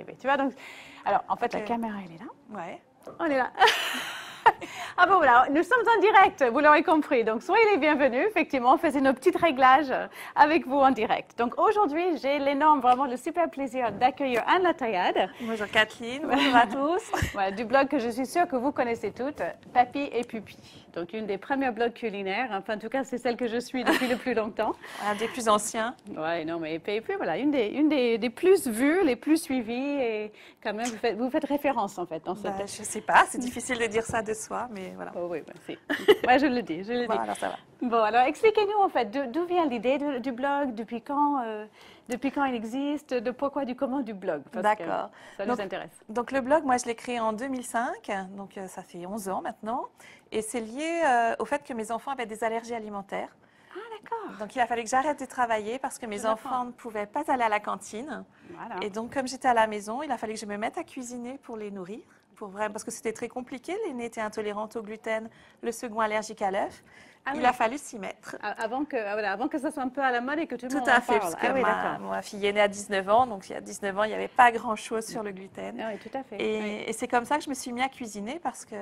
arriver. Tu vois, donc, alors, en fait, la Ok. caméra, elle est là. Ouais. On est là. ah bon, voilà, nous sommes en direct, vous l'aurez compris. Donc, soyez les bienvenus. Effectivement, on faisait nos petits réglages avec vous en direct. Donc, aujourd'hui, j'ai l'énorme, vraiment le super plaisir d'accueillir Anne Latayade, Bonjour Kathleen, bonjour à tous. voilà, du blog que je suis sûre que vous connaissez toutes, Papy et Pupi. Donc, une des premières blogs culinaires. Enfin, en tout cas, c'est celle que je suis depuis le plus longtemps. Un des plus anciens. Oui, non, mais et puis voilà, une des, une des, des plus vues, les plus suivies. Et quand même, vous faites, vous faites référence, en fait, dans cette... Bah, je sais pas, c'est difficile de dire ça de soi, mais voilà. Oh, oui, bah, si. Moi, je le dis, je le dis. Voilà, ça va. Bon, alors expliquez-nous en fait, d'où d'où vient l'idée du, du blog, depuis quand, euh, depuis quand il existe, de pourquoi, du comment du blog? D'accord. Ça nous intéresse. Donc le blog, moi je l'ai créé en 2005, donc euh, ça fait 11 ans maintenant, et c'est lié euh, au fait que mes enfants avaient des allergies alimentaires. Ah, d'accord. Donc il a fallu que j'arrête de travailler parce que mes enfants ne pouvaient pas aller à la cantine. Voilà. Et donc comme j'étais à la maison, il a fallu que je me mette à cuisiner pour les nourrir. Pour vrai, parce que c'était très compliqué. L'aîné était intolérante au gluten, le second allergique à l'œuf. Ah il oui. a fallu s'y mettre. A- Avant que, ah, voilà, avant que ça soit un peu à la mode et que tout le Tout monde à en fait, parle. parce que ah oui, ma, fille est née à 19 ans, donc il y a 19 ans, il n'y avait pas grand-chose sur le gluten. Ah oui, tout à fait. Et, Oui. et c'est comme ça que je me suis mis à cuisiner parce que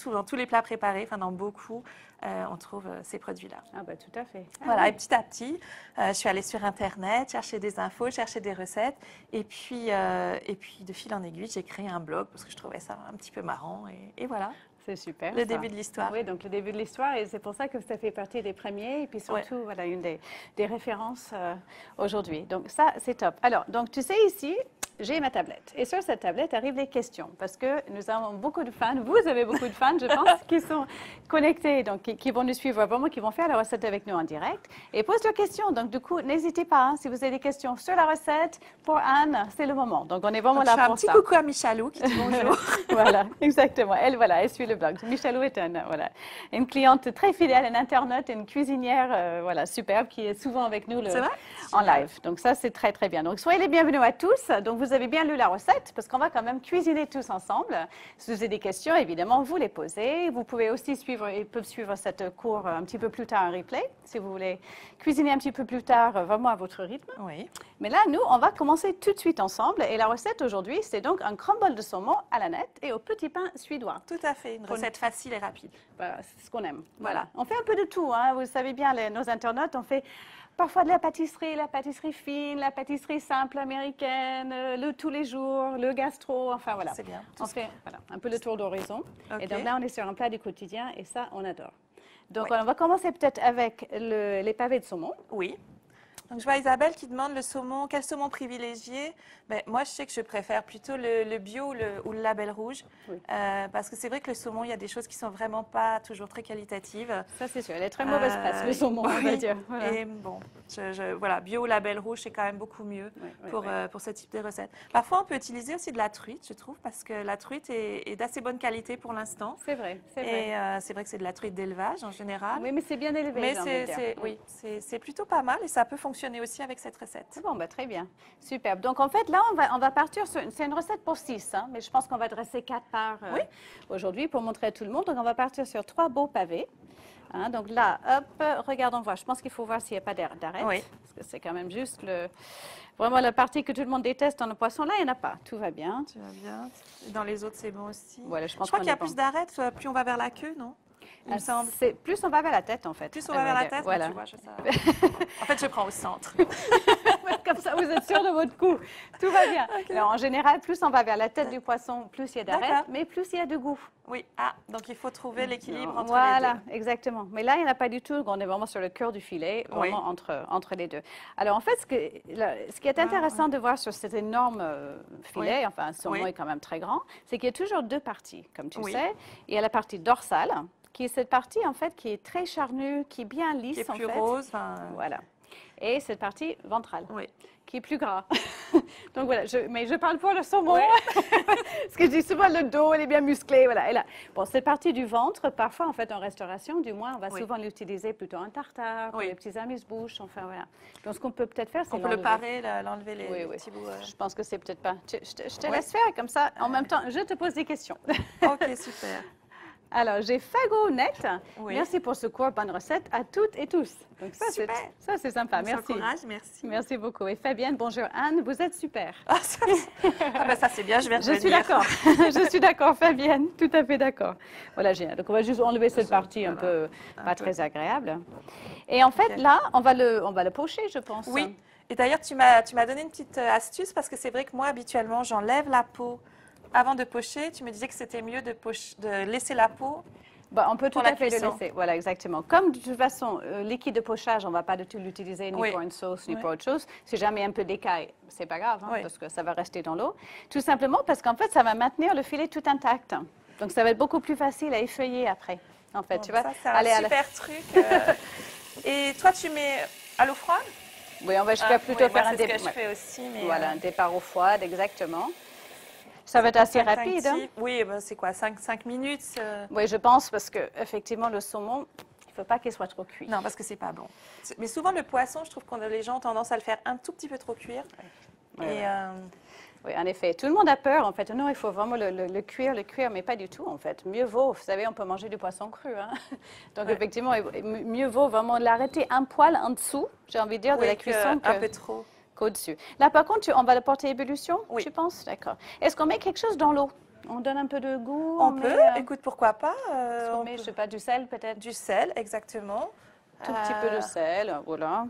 tout- dans tous les plats préparés, enfin dans beaucoup, euh, on trouve euh, ces produits-là. Ah bah tout à fait. Ah Voilà, et petit à petit, euh, je suis allée sur Internet, chercher des infos, chercher des recettes. Et puis, euh, et puis de fil en aiguille, j'ai créé un blog parce que je trouvais ça un petit peu marrant. Et, et voilà, C'est super. le ça. début de l'histoire. Oui, donc le début de l'histoire, et c'est pour ça que ça fait partie des premiers, et puis surtout, voilà, une des, des références euh, aujourd'hui. Donc ça, c'est top. Alors, donc tu sais ici, j'ai ma tablette, et sur cette tablette arrivent les questions, parce que nous avons beaucoup de fans, vous avez beaucoup de fans, je pense, qui sont connectés, donc qui, qui vont nous suivre vraiment, qui vont faire la recette avec nous en direct, et posent leurs questions. Donc du coup, n'hésitez pas, hein, si vous avez des questions sur la recette, pour Anne, c'est le moment. Donc on est vraiment Donc, je là fais un pour petit ça. coucou à Michalou qui dit bonjour. voilà, exactement. Elle, voilà, elle suit le blog. Michalou est un, euh, voilà, une cliente très fidèle, une internaute, une cuisinière, euh, voilà, superbe, qui est souvent avec nous le- en live. Donc ça, c'est très, très bien. Donc soyez les bienvenus à tous. Donc vous avez bien lu la recette, parce qu'on va quand même cuisiner tous ensemble. Si vous avez des questions, évidemment, vous les posez. Vous pouvez aussi suivre, ils peuvent suivre cette cours un petit peu plus tard en replay, si vous voulez cuisiner un petit peu plus tard, euh, vraiment à votre rythme. Oui. Mais là, nous, on va commencer tout de suite ensemble. Et la recette aujourd'hui, c'est donc un crumble de saumon à la nette et au petit pain suédois. Tout à fait, une recette facile et rapide. Voilà, c'est ce qu'on aime. Voilà. Voilà. On fait un peu de tout. hein. Vous savez bien, les- nos internautes, on fait parfois de la pâtisserie, la pâtisserie fine, la pâtisserie simple américaine, euh, le tous les jours, le gastro. Enfin voilà. C'est bien. On fait voilà, un peu le tour d'horizon. Et donc là, on est sur un plat du quotidien et ça, on adore. Donc Ouais. on va commencer peut-être avec le- les pavés de saumon. Oui. Donc, je vois Isabelle qui demande le saumon, quel saumon privilégié? Ben, Moi, je sais que je préfère plutôt le, le bio ou le, ou le label rouge. Oui. Euh, parce que c'est vrai que le saumon, il y a des choses qui sont vraiment pas toujours très qualitatives. Ça, c'est sûr. Elle est très mauvaise Euh, presse, le saumon, on va dire. Voilà. Et bon, je- je- voilà, bio ou label rouge, c'est quand même beaucoup mieux pour, euh, pour ce type de recette. Parfois, on peut utiliser aussi de la truite, je trouve, parce que la truite est, est d'assez bonne qualité pour l'instant. C'est vrai, c'est vrai. Et euh, c'est vrai que c'est de la truite d'élevage en général. Oui, mais c'est bien élevé. Mais c'est, oui, c'est plutôt pas mal et ça peut fonctionner aussi avec cette recette. Bon, bah, très bien. Superbe. Donc, en fait, là, on va, on va partir sur. C'est une recette pour six, hein, mais je pense qu'on va dresser quatre parts euh, Oui. aujourd'hui pour montrer à tout le monde. Donc, on va partir sur trois beaux pavés. Hein, donc là, hop, euh, regardons voir. Je pense qu'il faut voir s'il n'y a pas d'ar- d'arête. Oui. Parce que c'est quand même juste le. Vraiment la partie que tout le monde déteste dans le poisson. Là, il n'y en a pas. Tout va bien. Tu vas bien. Dans les autres, c'est bon aussi. Voilà, je je pense crois qu'on qu'il y a bon. plus d'arêtes, plus on va vers la queue, non? Il me semble. Plus on va vers la tête, en fait. Plus on va vers la tête, Voilà. tu vois, je sais. En fait, je prends au centre. Comme ça, vous êtes sûr de votre coup. Tout va bien. Alors, en général, plus on va vers la tête du poisson, plus il y a d'arêtes, mais plus il y a de goût. Oui, ah, donc il faut trouver l'équilibre entre Voilà, les deux. exactement. Mais là, il n'y en a pas du tout. On est vraiment sur le cœur du filet, vraiment entre, entre les deux. Alors, en fait, ce, que, là, ce qui est Ah, intéressant de voir sur cet énorme euh, filet, enfin, saumon Oui. est quand même très grand, c'est qu'il y a toujours deux parties, comme tu sais. Il y a la partie dorsale, qui est cette partie, en fait, qui est très charnue, qui est bien lisse, Qui est en plus fait. rose. enfin, Voilà. Et cette partie ventrale Oui. qui est plus gras. Donc voilà, je, mais je parle pour le saumon. Ouais. Parce que je dis souvent le dos, il est bien musclé. Voilà. Et là, bon, cette partie du ventre, parfois, en fait, en restauration, du moins, on va Oui. souvent l'utiliser plutôt en tartare, pour Oui. les petits amuse-bouches. Enfin, voilà. Donc, ce qu'on peut peut-être faire, c'est On peut le parer, le- l'enlever les, Oui, les oui. petits bouts. euh. Je pense que c'est peut-être pas. Je, je te, je te Ouais. laisse faire comme ça. En même temps, je te pose des questions. Ok, super. Alors, j'ai Fago Net. Oui. Merci pour ce cours. Bonne recette à toutes et tous. Donc, ça, c'est, Super. ça, c'est sympa. Merci. merci. Merci beaucoup. Et Fabienne, bonjour Anne, vous êtes super. Ah, ça, ah, ben, ça, c'est bien, je vais Je suis d'accord. je suis d'accord, Fabienne. Tout à fait d'accord. Voilà, génial. Donc, on va juste enlever cette partie un peu Un pas peu. très agréable. Et en fait, là, on va le, on va le pocher, je pense. Oui. Et d'ailleurs, tu m'as, tu m'as donné une petite euh, astuce parce que c'est vrai que moi, habituellement, j'enlève la peau avant de pocher. Tu me disais que c'était mieux de, poche- de laisser la peau. Bah, on peut tout à fait le laisser. Voilà, exactement. Comme de toute façon, euh, liquide de pochage, on ne va pas du tout l'utiliser ni Oui. pour une sauce ni Oui. pour autre chose. Si jamais un peu d'écaille, c'est pas grave, hein, Oui. parce que ça va rester dans l'eau. Tout simplement parce qu'en fait, ça va maintenir le filet tout intact. Donc, ça va être beaucoup plus facile à effeuiller après. En fait, Bon, tu vois, ça, c'est un aller à la- super truc. euh. Et toi, tu mets à l'eau froide? Oui, on va, je Ah, plutôt faire un c'est ce que je fais aussi. Mais, Voilà, euh, un départ au froid, exactement. Ça va être assez rapide. hein. Oui, ben, c'est quoi 5, minutes euh, Oui, je pense parce que effectivement le saumon, il ne faut pas qu'il soit trop cuit. Non, parce que c'est pas bon. Mais souvent, le poisson, je trouve que les gens ont tendance à le faire un tout petit peu trop cuire. Ouais, Et ouais. euh, Oui, en effet. Tout le monde a peur, en fait. Non, il faut vraiment le, le- le cuire, le cuire, mais pas du tout, en fait. Mieux vaut, vous savez, on peut manger du poisson cru. hein. Donc, Ouais. effectivement, mieux vaut vraiment l'arrêter un poil en dessous, j'ai envie de dire, de la que- cuisson un peu trop. Qu'au-dessus. Là, par contre, tu- on va le porter à ébullition, Oui. tu penses? D'accord. Est-ce qu'on met quelque chose dans l'eau? On donne un peu de goût On peut, euh, écoute, pourquoi pas euh, on met, peut- je sais pas, du sel peut-être? Du sel, exactement. Tout petit peu de Euh, sel, voilà.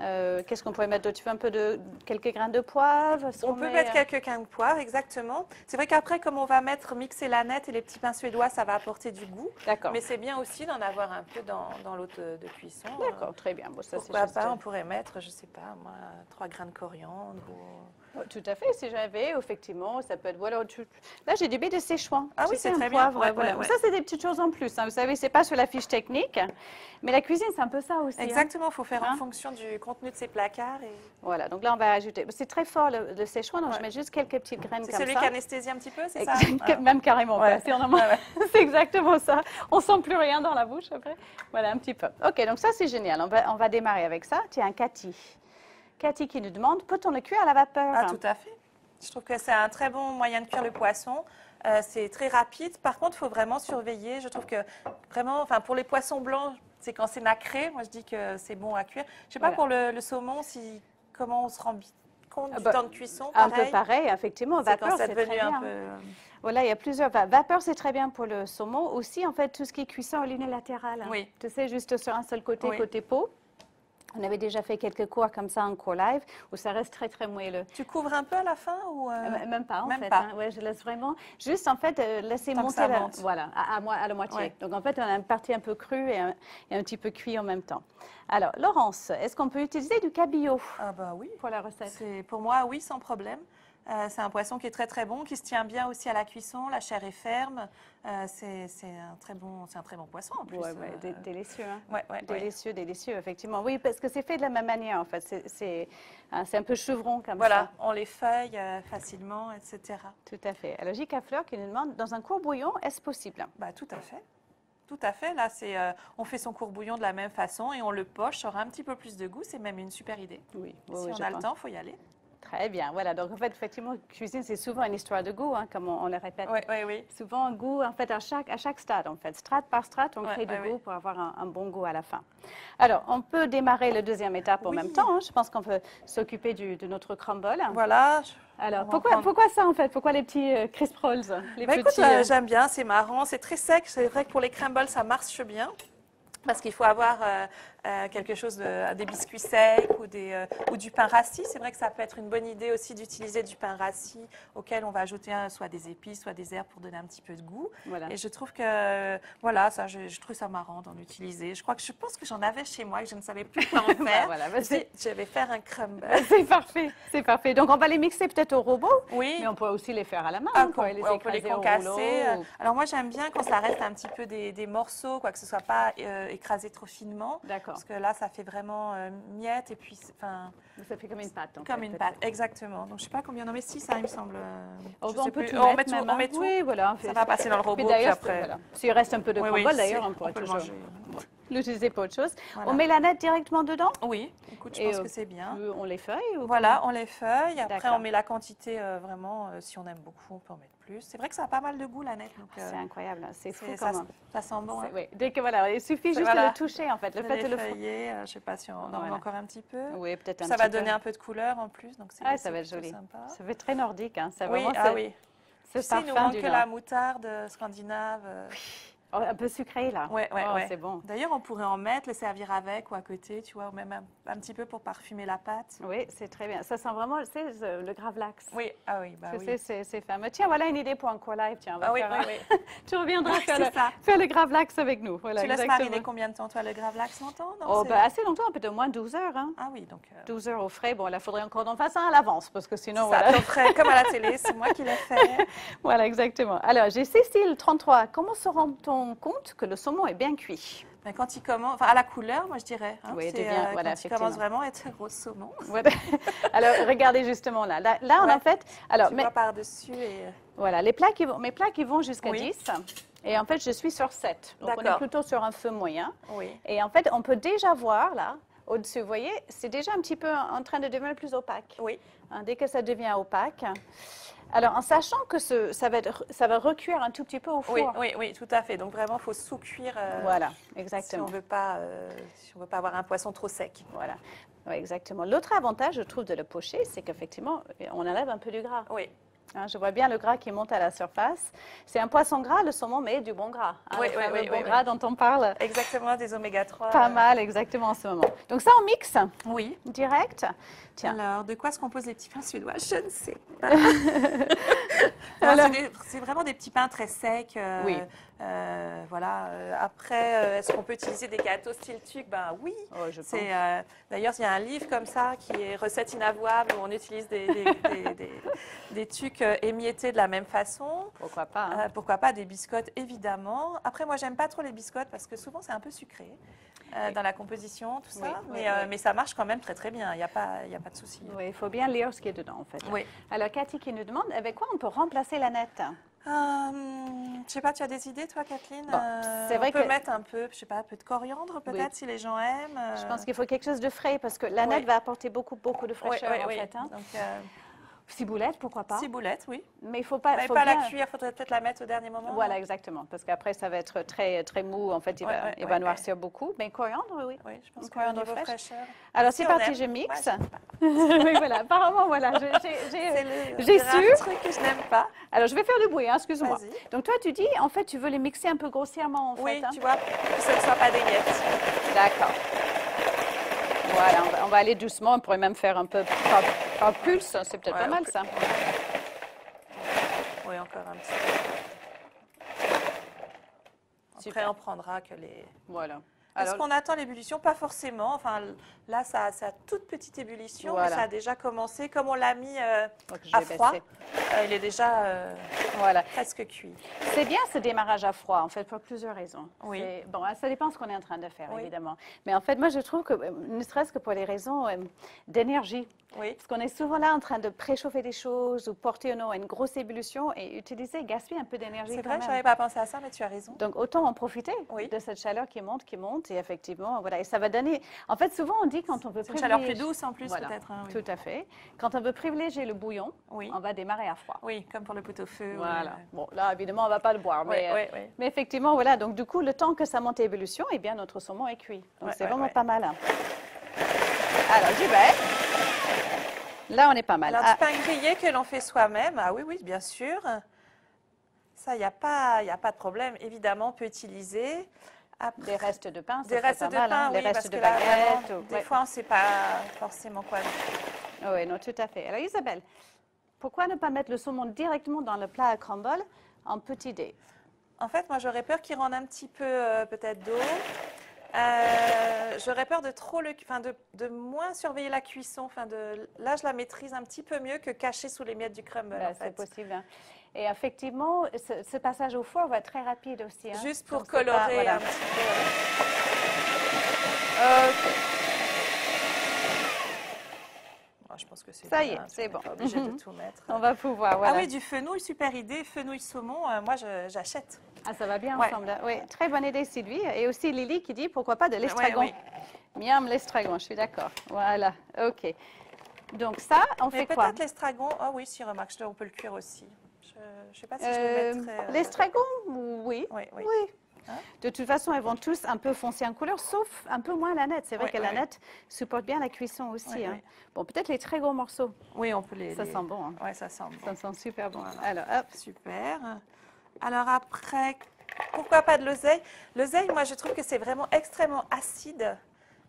Euh, Qu'est-ce qu'on pourrait mettre d'autre? Tu veux un peu de quelques grains de poivre? On peut met, mettre euh, quelques grains de poivre, exactement. C'est vrai qu'après, comme on va mettre mixer la nette et les petits pains suédois, ça va apporter du goût. D'accord. Mais c'est bien aussi d'en avoir un peu dans, dans l'eau de, de cuisson. D'accord, très bien. Bon, ça, c'est Pourquoi juste, pas On pourrait mettre, je sais pas, moi, trois grains de coriandre. ou- Tout à fait, si j'avais, effectivement, ça peut être. Voilà, tu- Là, j'ai du baie de Séchouan. Ah oui, c'est un très bien. poivre, Ouais, voilà. ouais, ouais. Ça, c'est des petites choses en plus. hein. Vous savez, c'est pas sur la fiche technique, mais la cuisine, c'est un peu ça aussi. hein. Exactement, il faut faire Hein? en fonction du contenu de ses placards. et- Voilà, donc là, on va ajouter. C'est très fort le, le Séchouan, donc je mets juste quelques petites graines C'est comme celui ça. qui anesthésie un petit peu, c'est ça? Ah. Même carrément. C'est c'est exactement ça. On sent plus rien dans la bouche après. Voilà, un petit peu. Ok, donc ça c'est génial. On va, on va démarrer avec ça. Tiens, Cathy. Cathy qui nous demande peut-on le cuire à la vapeur Ah, tout à fait. Je trouve que c'est un très bon moyen de cuire le poisson. Euh, c'est très rapide. Par contre, il faut vraiment surveiller. Je trouve que vraiment, enfin, pour les poissons blancs, c'est quand c'est nacré. Moi, je dis que c'est bon à cuire. Je sais pas pour le, le saumon, si comment on se rend compte Ah du bah, temps de cuisson? Un pareil. peu pareil, effectivement. Vapeur, c'est très devenu un bien. peu. Voilà, il y a plusieurs. va- Vapeur, c'est très bien pour le saumon. Aussi, en fait, tout ce qui est cuisson unilatérale. hein. Oui. Tu sais, juste sur un seul côté, Oui. côté peau. On avait déjà fait quelques cours comme ça en cours live où ça reste très, très moelleux. Tu couvres un peu à la fin ou euh, Euh, Même pas, en même fait. pas? hein. Ouais, je laisse vraiment. Juste, en fait, euh, laisser Tant monter la, monte. voilà, à, à la moitié. Ouais. Donc, en fait, on a une partie un peu crue et un, et un petit peu cuit en même temps. Alors, Laurence, est-ce qu'on peut utiliser du cabillaud Ah bah oui. pour la recette? Pour moi oui sans problème. Euh, c'est un poisson qui est très très bon, qui se tient bien aussi à la cuisson. La chair est ferme. Euh, c'est un très bon, un très bon poisson en plus. Ouais, ouais, Euh, dé- délicieux. hein. ouais, ouais. Délicieux, délicieux, effectivement. Oui, parce que c'est fait de la même manière, en fait. C'est- hein, un peu chevron comme Voilà, ça. on les feuille euh, facilement, etc. Tout à fait. Alors, J.K. Fleur qui nous demande, dans un court bouillon, est-ce possible? Bah, tout à fait. Tout à fait. Là, c'est, euh, on fait son courbouillon de la même façon et on le poche, ça aura un petit peu plus de goût. C'est même une super idée. Oui, si on a le temps, faut y aller. Très bien, voilà. Donc, en fait, effectivement, cuisine, c'est souvent une histoire de goût, hein, comme on, on le répète. Oui, oui, oui. Souvent, un goût, en fait, à chaque, à chaque stade, en fait. Strate par strate, on Ouais, crée du ouais, goût pour avoir un, un bon goût à la fin. Alors, on peut démarrer le deuxième étape en même temps. hein. Je pense qu'on peut s'occuper de notre crumble. Voilà. Alors, pourquoi, pourquoi ça, en fait? Pourquoi les petits euh, crisp rolls les Bah, petits, écoute, euh, euh, j'aime bien, c'est marrant, c'est très sec. C'est vrai que pour les crumbles, ça marche bien. Parce qu'il faut avoir euh, euh, quelque chose, de, des biscuits secs ou, des, euh, ou du pain rassis. C'est vrai que ça peut être une bonne idée aussi d'utiliser du pain rassis auquel on va ajouter soit des épices, soit des herbes pour donner un petit peu de goût. Voilà. Et je trouve que, voilà, ça, je, je trouve ça marrant d'en utiliser. Je crois que je pense que j'en avais chez moi et que je ne savais plus quoi en faire. Bah, voilà, bah, Je vais faire un crumble. c'est parfait, c'est parfait. Donc, on va les mixer peut-être au robot, Oui. mais on peut aussi les faire à la main. Ah, on ouais, on peut les écraser au concasser. rouleau, euh. Alors moi j'aime bien quand ça reste un petit peu des, des morceaux, quoi que ce soit pas euh, écrasé trop finement, D'accord. Parce que là ça fait vraiment euh, miette et puis enfin Ça fait comme une pâte. en comme fait, une pâte, exactement. Donc je sais pas combien on en met ça il me semble. euh, On, je on peut tout on mettre, met tout, même, on hein. met tout. Oui, voilà. on Ça fait- va passer dans le robot Puis puis d'ailleurs, après. voilà. s'il reste un peu de Oui, oui, d'ailleurs, on pourrait toujours... l'utiliser pour autre chose. On met la nette directement dedans Oui, écoute, je pense que c'est bien. On les feuille Voilà, on les feuille. Après, on met la quantité vraiment, si on aime beaucoup, on peut en mettre plus. C'est vrai que ça a pas mal de goût, la nette. C'est incroyable, hein. c'est fou ça, ça, sent bon. Hein. Oui. Dès que voilà, il suffit juste de le toucher en fait. Le fait de le feuiller, je sais pas si on en met encore un petit peu. Oui, peut-être un Ça va donner un peu de couleur en plus, donc ah, ça va être joli. Sympa. Ça fait très nordique, hein. Ça oui, vraiment, ah oui. C'est parfum il nous manque que la moutarde scandinave. Oh, un peu sucré là. Ouais, ouais, oh, c'est bon. D'ailleurs, on pourrait en mettre, le servir avec ou à côté, tu vois, ou même un, petit peu pour parfumer la pâte. Oui, c'est très bien. Ça sent vraiment, tu sais, le gravlax. Oui, ah oui, bah oui. c'est fameux. Tiens, voilà une idée pour un quoi live. Tiens, on va ah oui, faire oui, oui. tu reviendras faire, le, faire le gravlax avec nous. Voilà, tu laisses mariner combien de temps, toi, le gravlax longtemps oh, bah, Assez longtemps, peut-être moins 12 heures. Hein. Ah oui, donc. 12 euh, heures au frais. Bon, là, il faudrait encore en fasse un à l'avance parce que sinon. Ça, voilà. frais, comme à la télé, c'est moi qui l'ai fait. voilà, exactement. Alors, j'ai Cécile, 33. Comment se rend-on compte que le saumon est bien cuit. Ben, quand il commence, enfin à la couleur, moi je dirais. Hein, oui, devient, euh, voilà, quand il commence vraiment à être un gros saumon. alors regardez justement là. Là, on a fait. Alors, mais, par dessus et. Voilà, les plats qui vont, mes plats qui vont jusqu'à 10. Et en fait, je suis sur 7. Donc on est plutôt sur un feu moyen. Oui. Et en fait, on peut déjà voir là, au-dessus, vous voyez, c'est déjà un petit peu en train de devenir plus opaque. Oui. Hein, dès que ça devient opaque. Alors, en sachant que ce, ça, va ça va recuire un tout petit peu au four. Oui, oui, oui tout à fait. Donc, vraiment, il faut sous-cuire. Euh, voilà, exactement. Si on ne veut, pas, euh, si veut pas avoir un poisson trop sec. Voilà, exactement. L'autre avantage, je trouve, de le pocher, c'est qu'effectivement, on enlève un peu du gras. Oui. Hein, je vois bien le gras qui monte à la surface. C'est un poisson gras, le saumon, mais du bon gras. Hein, oui, oui, oui, bon gras dont on parle. Exactement, des oméga 3. Pas mal, exactement en ce moment. Donc ça, on mixe Oui. Direct. Tiens. Alors, de quoi se composent les petits pains suédois? Je ne sais pas. c'est vraiment des petits pains très secs. Euh, oui. Euh, voilà. Euh, après, est-ce qu'on peut utiliser des gâteaux style tuc? Ben oui. Oh, d'ailleurs, il y a un livre comme ça qui est Recettes inavouables où on utilise des, des, des, tucs émiettés de la même façon. Pourquoi pas hein. Pourquoi pas des biscottes, évidemment. Après, moi, j'aime pas trop les biscottes parce que souvent, c'est un peu sucré. Dans la composition, tout ça. mais, mais, ça marche quand même très très bien. Il n'y a, pas, a pas de souci. Oui, il faut bien lire ce qui est dedans, en fait. Oui. Alors, Cathy qui nous demande, avec quoi on peut remplacer la nette? Euh, Je sais pas, tu as des idées, toi, Kathleen? Euh, C'est vrai on peut mettre un peu, je sais pas, un peu de coriandre, peut-être, si les gens aiment. Je pense qu'il faut quelque chose de frais, parce que la nette va apporter beaucoup, beaucoup de fraîcheur, en fait. Hein. Donc, euh, Ciboulette, pourquoi pas Ciboulette, oui. Mais il faut pas. faut pas la cuire, il faudrait peut-être la mettre au dernier moment. Voilà, exactement, parce qu'après ça va être très très mou. En fait, il va, il va noircir beaucoup. Mais coriandre, oui. Oui, je pense coriandre fraîche. fraîcheur. Alors c'est parti, je mixe. oui, voilà. Apparemment, voilà, j'ai su. truc que je n'aime pas. Alors je vais faire du bruit, hein, excuse-moi. Donc toi, tu dis, en fait, tu veux les mixer un peu grossièrement, en oui, fait. Oui, hein. tu vois, que ce ne soit pas des miettes. D'accord. Voilà, on va, aller doucement. On pourrait même faire un peu par, pulse. C'est peut-être pas mal, ça. Oui, encore un petit peu. Après, on prendra que les... Voilà. Est-ce qu'on attend l'ébullition Pas forcément. Enfin, là, ça, ça a toute petite ébullition, ça a déjà commencé. Comme on l'a mis euh, à froid, euh, il est déjà euh, voilà. presque cuit. C'est bien ce démarrage à froid, en fait, pour plusieurs raisons. Oui. Bon, ça dépend de ce qu'on est en train de faire, évidemment. Mais en fait, moi, je trouve que, ne serait-ce que pour les raisons d'énergie, oui. Parce qu'on est souvent là en train de préchauffer des choses ou porter ou non une grosse ébullition et utiliser, gaspiller un peu d'énergie. C'est vrai, je n'avais pas pensé à ça, mais tu as raison. Donc autant en profiter de cette chaleur qui monte, qui monte et effectivement, voilà, et ça va donner. En fait, souvent on dit quand on veut privilégier. Une chaleur plus douce en plus peut-être. Hein, Tout à fait. Quand on veut privilégier le bouillon, on va démarrer à froid. Oui, comme pour le pot-au-feu. Voilà. Bon, là évidemment on ne va pas le boire, mais, mais effectivement voilà. Donc du coup, le temps que ça monte à ébullition, eh bien notre saumon est cuit. Donc c'est vraiment pas mal. Hein. Alors j'y vais. Là, on est pas mal. Alors, du pain grillé que l'on fait soi-même, ah oui, oui, bien sûr. Ça, il n'y a, pas, a pas de problème. Évidemment, on peut utiliser. Des restes de pain, Des restes de pain, hein. oui, restes de baguette. des fois, on ne sait pas forcément quoi. Oui, non, tout à fait. Alors, Isabelle, pourquoi ne pas mettre le saumon directement dans le plat à crumble en petit dé? En fait, moi, j'aurais peur qu'il rende un petit peu euh, peut-être d'eau. Euh, j'aurais peur de trop le, enfin de, de, moins surveiller la cuisson. Enfin de, là, je la maîtrise un petit peu mieux que cacher sous les miettes du crumble. Bah, c'est possible. Hein. Et effectivement, ce, passage au four va être très rapide aussi. Hein. Juste pour colorer un petit peu. je pense que c'est Ça y est, c'est bon. obligé de tout mettre. On va pouvoir, voilà. Ah oui, du fenouil, super idée. Fenouil saumon, euh, moi j'achète. Ah, ça va bien ensemble. Oui, très bonne idée, Sylvie. Et aussi Lily qui dit pourquoi pas de l'estragon. Miam, l'estragon, je suis d'accord. Voilà, OK. Donc ça, on fait quoi? Peut-être l'estragon. Ah oui, si, remarque, on peut le cuire aussi. Je ne sais pas si je le euh, mettrais... Euh, l'estragon, oui. Oui, oui. Hein? De toute façon, elles vont tous un peu foncer en couleur, sauf un peu moins la nette. C'est vrai que la nette supporte bien la cuisson aussi. Hein. Bon, peut-être les très gros morceaux. Oui, on peut les. Ça sent bon. Hein. Oui, ça sent bon. Ça sent super bon. Alors, hop. Super. Alors après, pourquoi pas de l'oseille? L'oseille, moi, je trouve que c'est vraiment extrêmement acide.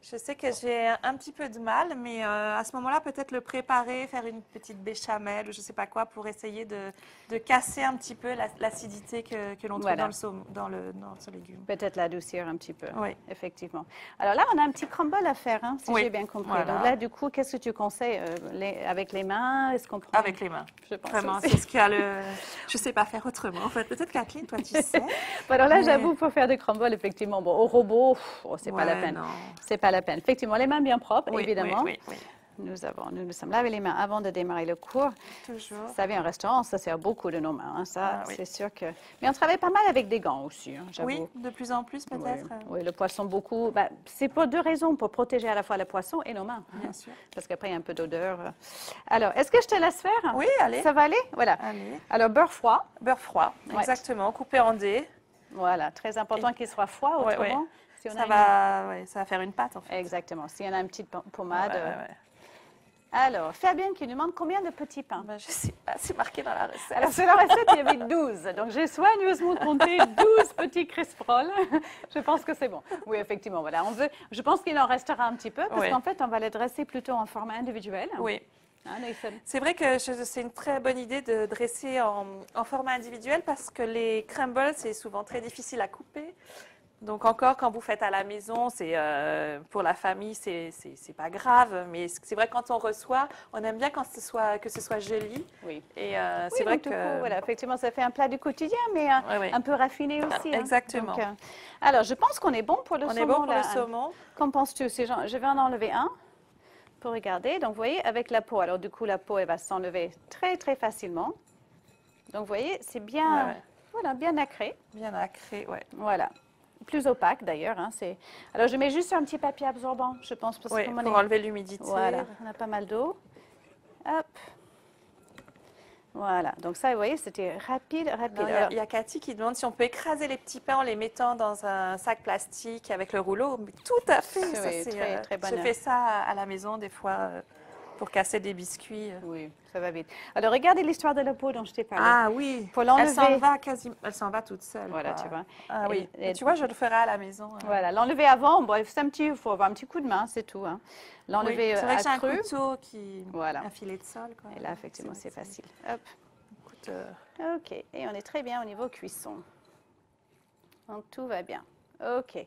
Je sais que j'ai un petit peu de mal, mais euh, à ce moment-là, peut-être le préparer, faire une petite béchamel ou je ne sais pas quoi pour essayer de, de casser un petit peu l'acidité que, que l'on trouve dans, le, dans, le, dans ce légume. Peut-être l'adoucir un petit peu. Oui. Effectivement. Alors là, on a un petit crumble à faire, hein, si j'ai bien compris. Donc là, du coup, qu'est-ce que tu conseilles euh, Avec les mains Est-ce qu'on prend... Avec les mains. Je pense Vraiment, c'est ce qu'il y a le... Je ne sais pas faire autrement, en fait. Peut-être Kathleen, toi, tu sais. alors là, j'avoue, pour faire des crumbles, effectivement, bon, au robot, oh, c'est pas la peine. C'est pas la peine. Effectivement, les mains bien propres, évidemment. Oui, oui, nous, avons, nous nous sommes lavé les mains avant de démarrer le cours. Toujours. Ça vient au restaurant, ça sert beaucoup de nos mains. Hein, ça, ah, c'est sûr que. Mais on travaille pas mal avec des gants aussi, hein, j'avoue. Oui, de plus en plus peut-être. Oui. le poisson beaucoup. Bah, c'est pour deux raisons, pour protéger à la fois le poisson et nos mains. Bien sûr. Parce qu'après, il y a un peu d'odeur. Alors, est-ce que je te laisse faire? Oui, allez. Ça va aller? Voilà. Allez. Alors, beurre froid. Beurre froid, exactement, coupé en dés. Voilà, très important qu'il soit froid, autrement ça, va, ça va faire une pâte, en fait. Exactement. S'il y en a une petite pommade. Euh. Alors, Fabienne qui nous demande combien de petits pains? Ben, Je ne sais pas, c'est marqué dans la recette. Alors, sur la recette, il y avait 12. Donc, j'ai soigneusement compté 12 petits crisprolls. je pense que c'est bon. Oui, effectivement, voilà. On veut, je pense qu'il en restera un petit peu parce qu'en fait, on va les dresser plutôt en format individuel. Oui. Hein, c'est vrai que c'est une très bonne idée de dresser en, en format individuel parce que les crumbles, c'est souvent très difficile à couper. Donc encore, quand vous faites à la maison, c'est euh, pour la famille, c'est pas grave. Mais c'est vrai quand on reçoit, on aime bien quand ce soit, que ce soit joli. Oui. Et euh, c'est vrai que voilà, effectivement, ça fait un plat du quotidien, mais euh, un peu raffiné aussi. Hein. Exactement. alors, je pense qu'on est bon pour le saumon. On est bon pour le saumon. Qu'en penses-tu? Je vais en enlever un pour regarder. Donc, vous voyez, avec la peau. Alors, du coup, la peau, elle va s'enlever très, très facilement. Donc, vous voyez, c'est bien, voilà, bien nacré. Bien nacré, ouais. Voilà plus opaque d'ailleurs. Hein, Alors, je mets juste un petit papier absorbant, je pense. Parce pour enlever l'humidité. Voilà, on a pas mal d'eau. Hop. Voilà, donc ça, vous voyez, c'était rapide, rapide. Il y, a Cathy qui demande si on peut écraser les petits pains en les mettant dans un sac plastique avec le rouleau. tout à fait, ça, très, euh, très Je fais ça à la maison des fois. Euh, pour casser des biscuits. Euh. Oui, ça va vite. Alors, regardez l'histoire de la peau dont je t'ai parlé. Ah oui. Pour l'enlever. Elle s'en va quasiment. Elle s'en va toute seule. Voilà, tu vois. Ah oui. Et, tu vois, je le ferai à la maison. Hein. Voilà, l'enlever avant, bon, c'est un petit, il faut avoir un petit coup de main, c'est tout. Hein. L'enlever oui, c'est vrai que c'est un couteau qui, voilà. un filet de sol. Quoi. Et là, effectivement, c'est facile. Hop. Euh, Ok. Et on est très bien au niveau cuisson. Donc tout va bien. OK.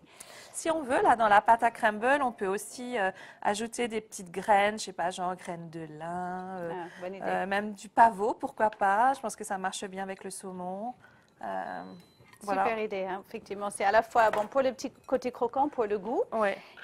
Si on veut, là, dans la pâte à crumble, on peut aussi euh, ajouter des petites graines, je sais pas, genre graines de lin, euh, ah, euh, même du pavot, pourquoi pas. Je pense que ça marche bien avec le saumon. Super idée, hein. effectivement. C'est à la fois bon pour le petit côté croquant, pour le goût,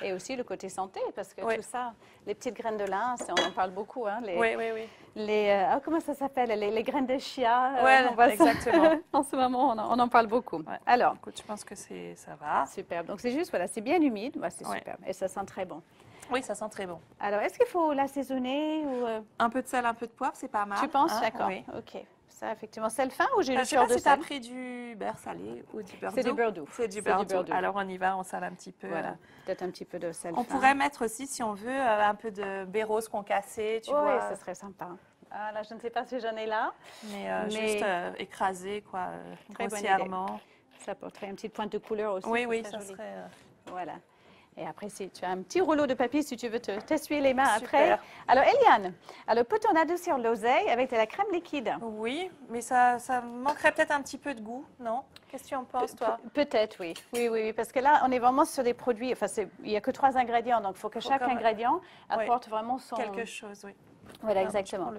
et aussi le côté santé, parce que tout ça, les petites graines de lin, on en parle beaucoup. Hein, les, oui, oui, oui. Les, euh, ah, comment ça s'appelle les, graines de chia. Euh, exactement. en ce moment, on en, parle beaucoup. Alors, écoute, je pense que ça va. Super. Donc, c'est juste, voilà, c'est bien humide. c'est super. Et ça sent très bon. Oui, ça sent très bon. Alors, est-ce qu'il faut l'assaisonner ou... Euh? Un peu de sel, un peu de poivre, c'est pas mal. Tu penses? hein? D'accord. Oui. OK. Ça, effectivement, c'est le fin ou j'ai le beurre de si pris du beurre salé ou du beurre C'est du beurre doux. C'est du beurre doux. Alors, on y va, on sale un petit peu. Voilà, peut-être un petit peu de sel On pourrait mettre aussi, si on veut, euh, un peu de béros concassé, tu vois. Oui, ce serait sympa. Ah, là, je ne sais pas si j'en ai là. Mais, euh, juste euh, écrasé, quoi, grossièrement. Ça apporterait une petite pointe de couleur aussi. Oui, oui, ça serait... Voilà. Et après, si tu as un petit rouleau de papier, si tu veux t'essuyer les mains après. Alors, Eliane, alors peut-on adoucir l'oseille avec de la crème liquide? Oui, mais ça, ça manquerait peut-être un petit peu de goût, non? Qu'est-ce que tu en penses, toi? Peut-être, oui. oui. Oui, oui, parce que là, on est vraiment sur des produits, enfin, il n'y a que trois ingrédients, donc il faut que chaque ingrédient apporte vraiment son... Quelque chose, oui. Voilà, exactement.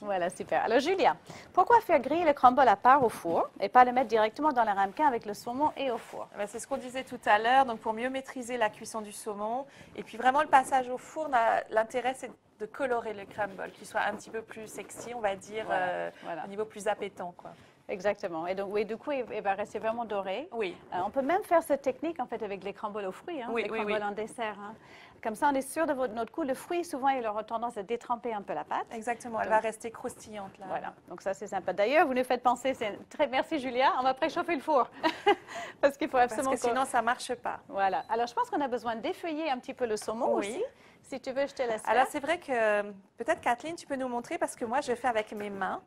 voilà, super. Alors, Julia, pourquoi faire griller le crumble à part au four et pas le mettre directement dans le ramequin avec le saumon et au four? Eh ben, C'est ce qu'on disait tout à l'heure. Donc, pour mieux maîtriser la cuisson du saumon. Et puis, vraiment, le passage au four, l'intérêt, c'est de colorer le crumble, qu'il soit un petit peu plus sexy, on va dire, euh, au niveau plus appétant. Quoi. Exactement. Et donc, oui, du coup, il, va rester vraiment doré. Oui. Euh, on peut même faire cette technique, en fait, avec les crumbles aux fruits, hein, oui, les crumbles en dessert. Hein. Comme ça, on est sûr de votre, notre coup. Le fruit, souvent, il aura tendance à détremper un peu la pâte. Exactement. Elle va rester croustillante, là. Voilà. Donc, ça, c'est sympa. D'ailleurs, vous nous faites penser, c'est très... Merci, Julia. On va préchauffer le four. Parce qu'il faut absolument... Parce que sinon, ça ne marche pas. Voilà. Alors, je pense qu'on a besoin d'effeuiller un petit peu le saumon oui. aussi. Si tu veux, je te laisse. Alors, c'est vrai que peut-être, Kathleen, tu peux nous montrer parce que moi, je fais avec mes mains.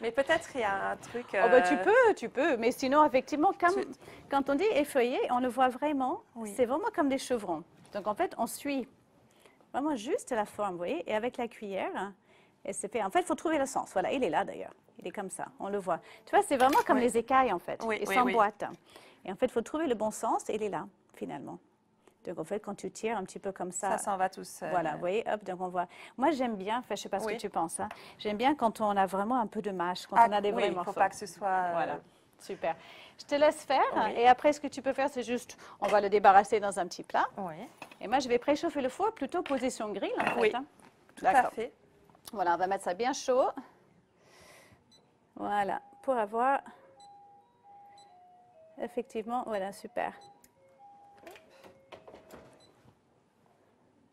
Mais peut-être il y a un truc. Oh bah, tu euh, peux, tu peux. Mais sinon, effectivement, quand on dit effeuiller, on le voit vraiment. C'est vraiment comme des chevrons. Donc, en fait, on suit vraiment juste la forme, vous voyez, et avec la cuillère, et c'est fait. En fait, il faut trouver le sens. Voilà, il est là d'ailleurs. Il est comme ça, on le voit. Tu vois, c'est vraiment comme les écailles, en fait. Oui, Ils s'emboîtent. Et en fait, il faut trouver le bon sens, et il est là, finalement. Donc, en fait, quand tu tires un petit peu comme ça. Ça s'en va tout seul. Voilà, vous voyez, hop, donc on voit. Moi, j'aime bien, je ne sais pas ce que tu penses, hein. j'aime bien quand on a vraiment un peu de mâche, quand ah, on a des vrais oui, morceaux. Il ne faut pas que ce soit. Euh, voilà, super. Je te laisse faire. Et après, ce que tu peux faire, c'est juste, on va le débarrasser dans un petit plat. Oui. Et moi, je vais préchauffer le four, plutôt position grill, en fait. Oui, hein. tout à fait. Voilà, on va mettre ça bien chaud. Voilà, pour avoir... Effectivement, voilà, super.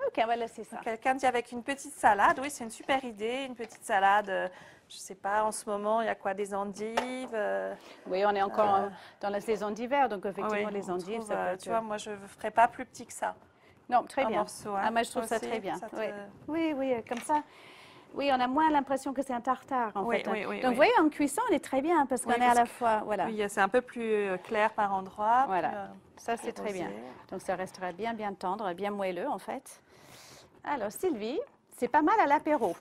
Ok, voilà, c'est ça. Quelqu'un dit avec une petite salade, oui, c'est une super idée, une petite salade. Euh, je ne sais pas, en ce moment, il y a quoi, des endives euh, Oui, on est encore euh, dans la saison d'hiver, donc effectivement, les endives, ça peut Tu vois, moi, je ne ferai pas plus petit que ça. Non, très bien. Morceau, hein. Ah, moi, je trouve ça très bien. oui. oui, comme ça. Oui, on a moins l'impression que c'est un tartare, en fait. Hein. Oui, oui, Donc, vous voyez, en cuisson, on est très bien parce qu'on est à la fois. Voilà. Oui, c'est un peu plus clair par endroit. Voilà. ça, c'est très bien. Donc, ça restera bien, bien tendre, bien moelleux, en fait. Alors, Sylvie, c'est pas mal à l'apéro.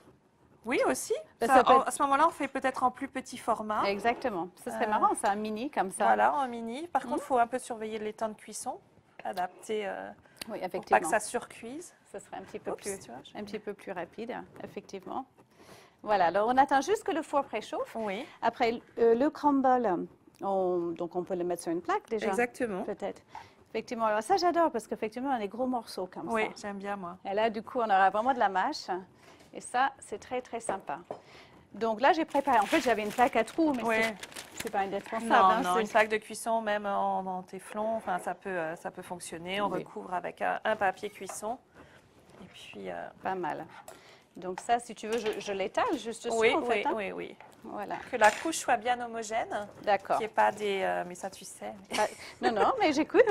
Oui, aussi. À ce moment-là, on fait peut-être en plus petit format. Exactement. Ce serait euh, marrant, c'est un mini comme ça. Voilà, en mini. Par contre, il faut un peu surveiller les temps de cuisson, adapter euh, oui, pour pas que ça surcuise. Ce serait un petit peu, plus, un petit peu plus rapide, effectivement. Voilà, alors on attend juste que le four préchauffe. Oui. Après, euh, le crumble, donc on peut le mettre sur une plaque déjà. Exactement. Peut-être. Effectivement, alors ça j'adore parce qu'effectivement on a des gros morceaux comme ça. Oui, j'aime bien moi. Et là du coup on aura vraiment de la mâche et ça c'est très très sympa. Donc là j'ai préparé, en fait j'avais une plaque à trous mais oui. c'est pas indispensable. Non, hein, non, une plaque de cuisson même en, en téflon, enfin ça peut, euh, ça peut fonctionner. On recouvre avec un, papier cuisson et puis... Euh, pas mal. Donc ça, si tu veux, je, l'étale juste oui, en fait, hein. oui, oui, Voilà. Que la couche soit bien homogène. D'accord. Qu'il n'y ait pas des... Euh, mais ça, tu sais. non, non, mais j'écoute.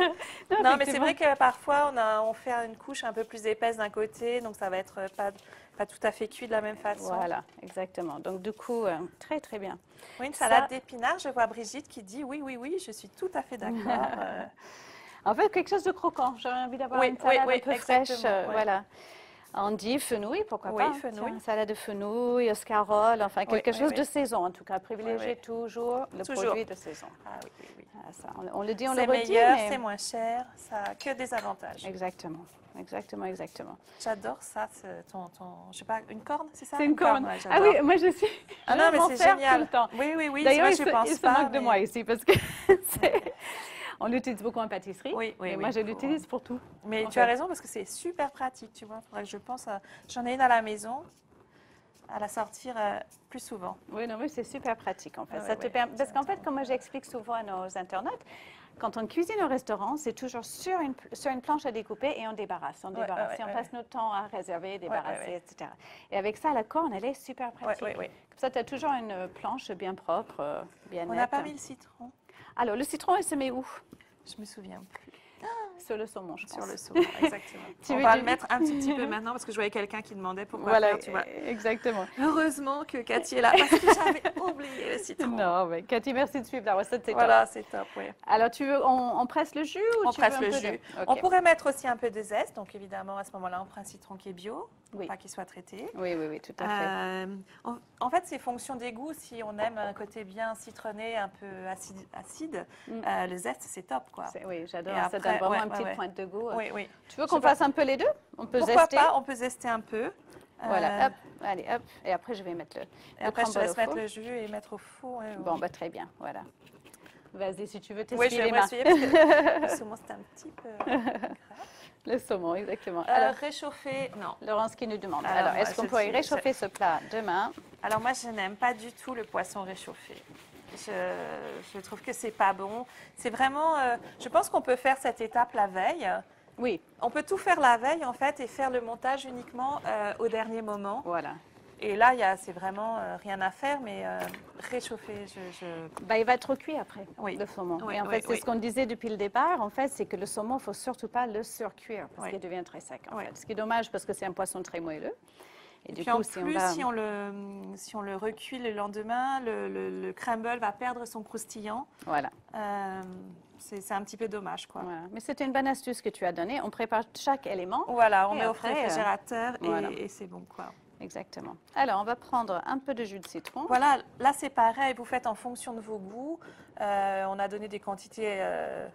non, mais c'est vrai que parfois, on, a, on fait une couche un peu plus épaisse d'un côté, donc ça va être pas, pas tout à fait cuit de la même façon. Voilà, exactement. Donc du coup, euh, très, très bien. Oui, une salade d'épinards, je vois Brigitte qui dit oui, oui, oui, je suis tout à fait d'accord. Euh. En fait, quelque chose de croquant. J'aurais envie d'avoir une salade un peu fraîche. voilà. Andy, fenouil, pourquoi oui, pas? fenouil. salade de fenouil, escarole, enfin quelque chose de saison en tout cas. Privilégier toujours le produit de saison. Ah oui, oui, oui. Ah, ça, on, le dit, on le redit. C'est meilleur, c'est moins cher, ça a que des avantages. Exactement. Exactement, exactement. J'adore ça, ton, ton, je sais pas, une corne, c'est ça? C'est une corne. ah oui, moi je suis. Ah non, mais c'est génial. Tout le temps. Oui, oui, oui. D'ailleurs, je pense il pas, se moque de moi ici parce que c'est. On l'utilise beaucoup en pâtisserie. Oui, oui. Et moi, je l'utilise pour tout. Mais tu as raison parce que c'est super pratique, tu vois. Faudrait que je pense à... J'en ai une à la maison, à la sortir euh, plus souvent. Oui, non, mais c'est super pratique en fait. ça te permet... Parce qu'en fait, comme j'explique souvent à nos internautes, quand on cuisine au restaurant, c'est toujours sur une, sur une planche à découper et on débarrasse. On débarrasse. et on passe notre temps à réserver, débarrasser, etc. Et avec ça, la corne, elle est super pratique. Comme ça, tu as toujours une planche bien propre, euh, bien On n'a pas mis le citron? Alors, le citron, il se met où? Je me souviens plus. Sur le saumon, je pense. Sur le saumon, exactement. On va le mettre un petit, peu maintenant parce que je voyais quelqu'un qui demandait pourquoi voilà, faire, tu vois. Exactement. Heureusement que Cathy est là parce que j'avais oublié le citron. Non, mais Cathy, merci de suivre la recette, c'est voilà, top. Voilà, c'est top, oui. Alors, tu veux, on, presse le jus ou on tu presse veux le jus. On pourrait mettre aussi un peu de zeste, donc évidemment, à ce moment-là, on prend un citron qui est bio, oui. pas qu'il soit traité. Oui, oui, oui, tout à fait. Euh, en, fait, c'est fonction des goûts. Si on aime un côté bien citronné, un peu acide, acide mm. euh, le zeste, c'est top, quoi. Oui, j'adore. Ça donne vraiment un petit point de goût. Oui, oui. Tu veux qu'on fasse un peu les deux? On peut Pourquoi pas On peut zester un peu. Voilà, euh, hop, allez, hop. Et après, je vais mettre le. Et après, je laisse mettre le jus et mettre au four. bon, bah, très bien, voilà. Vas-y, si tu veux t'essuyer oui, les mains. Oui, je vais parce que c'est un petit peu grave. Le saumon, exactement. Alors, réchauffer, non. Laurence qui nous demande. Alors, est-ce qu'on pourrait réchauffer ce plat demain Alors, moi, je n'aime pas du tout le poisson réchauffé. Je, trouve que c'est pas bon. C'est vraiment. Euh, je pense qu'on peut faire cette étape la veille. Oui. On peut tout faire la veille, en fait, et faire le montage uniquement euh, au dernier moment. Voilà. Et là, c'est vraiment euh, rien à faire, mais réchauffer, je... Bah, il va être cuit après, oui. le saumon. et en fait, c'est ce qu'on disait depuis le départ, en fait, c'est que le saumon, il ne faut surtout pas le surcuire, parce qu'il devient très sec, en fait. Ce qui est dommage, parce que c'est un poisson très moelleux. Et, du coup, si, on si, on le, si on le recuit le lendemain, le, le, crumble va perdre son croustillant. Voilà. Euh, c'est un petit peu dommage. Quoi. Mais c'était une bonne astuce que tu as donnée. On prépare chaque élément. Voilà, on met au réfrigérateur et, c'est bon. quoi. Exactement. Alors, on va prendre un peu de jus de citron. Voilà, là c'est pareil, vous faites en fonction de vos goûts. Euh, on a donné des quantités euh,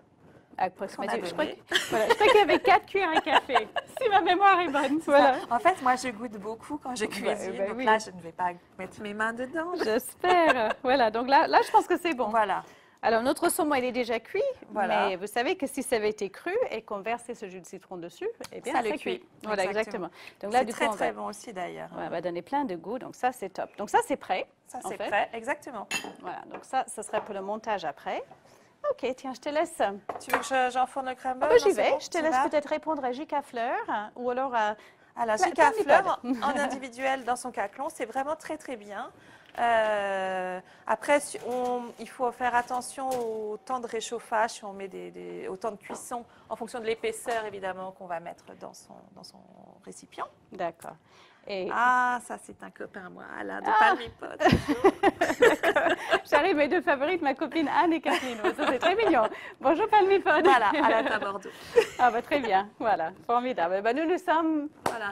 approximative. Je crois, qu'il y avait 4 cuillères à café, si ma mémoire est bonne. Voilà. En fait, moi, je goûte beaucoup quand je cuisine. Bah donc là, je ne vais pas mettre mes mains dedans. J'espère. voilà, donc là, là, je pense que c'est bon. Voilà. Alors, notre saumon, il est déjà cuit, voilà. mais vous savez que si ça avait été cru et qu'on versait ce jus de citron dessus, eh bien, ça, le cuit. Voilà, exactement. Donc là, du très, coup, très bon aussi d'ailleurs. On va donner plein de goût, donc ça, c'est top. Donc ça, c'est prêt. Ça, c'est prêt, exactement. Voilà, donc ça, ce serait pour le montage après. Ok, tiens, je te laisse. Tu veux que j'enfourne le crème ah bah, J'y vais. je te laisse peut-être répondre à J.K. Fleur ou alors à. À la J.K. Fleur en, individuel dans son caclon, c'est vraiment très très bien. Euh, après, il faut faire attention au temps de réchauffage, si on met des, au temps de cuisson, en fonction de l'épaisseur évidemment qu'on va mettre dans son, dans son récipient. D'accord. Ah, ça c'est un copain, moi, Alain de ah. D'accord. J'arrive mes deux favorites, ma copine Anne et Kathleen. Ça c'est très mignon. Bonjour Palmipod. Voilà, Alain à Bordeaux. Ah bah très bien, voilà, formidable. Bah, nous nous sommes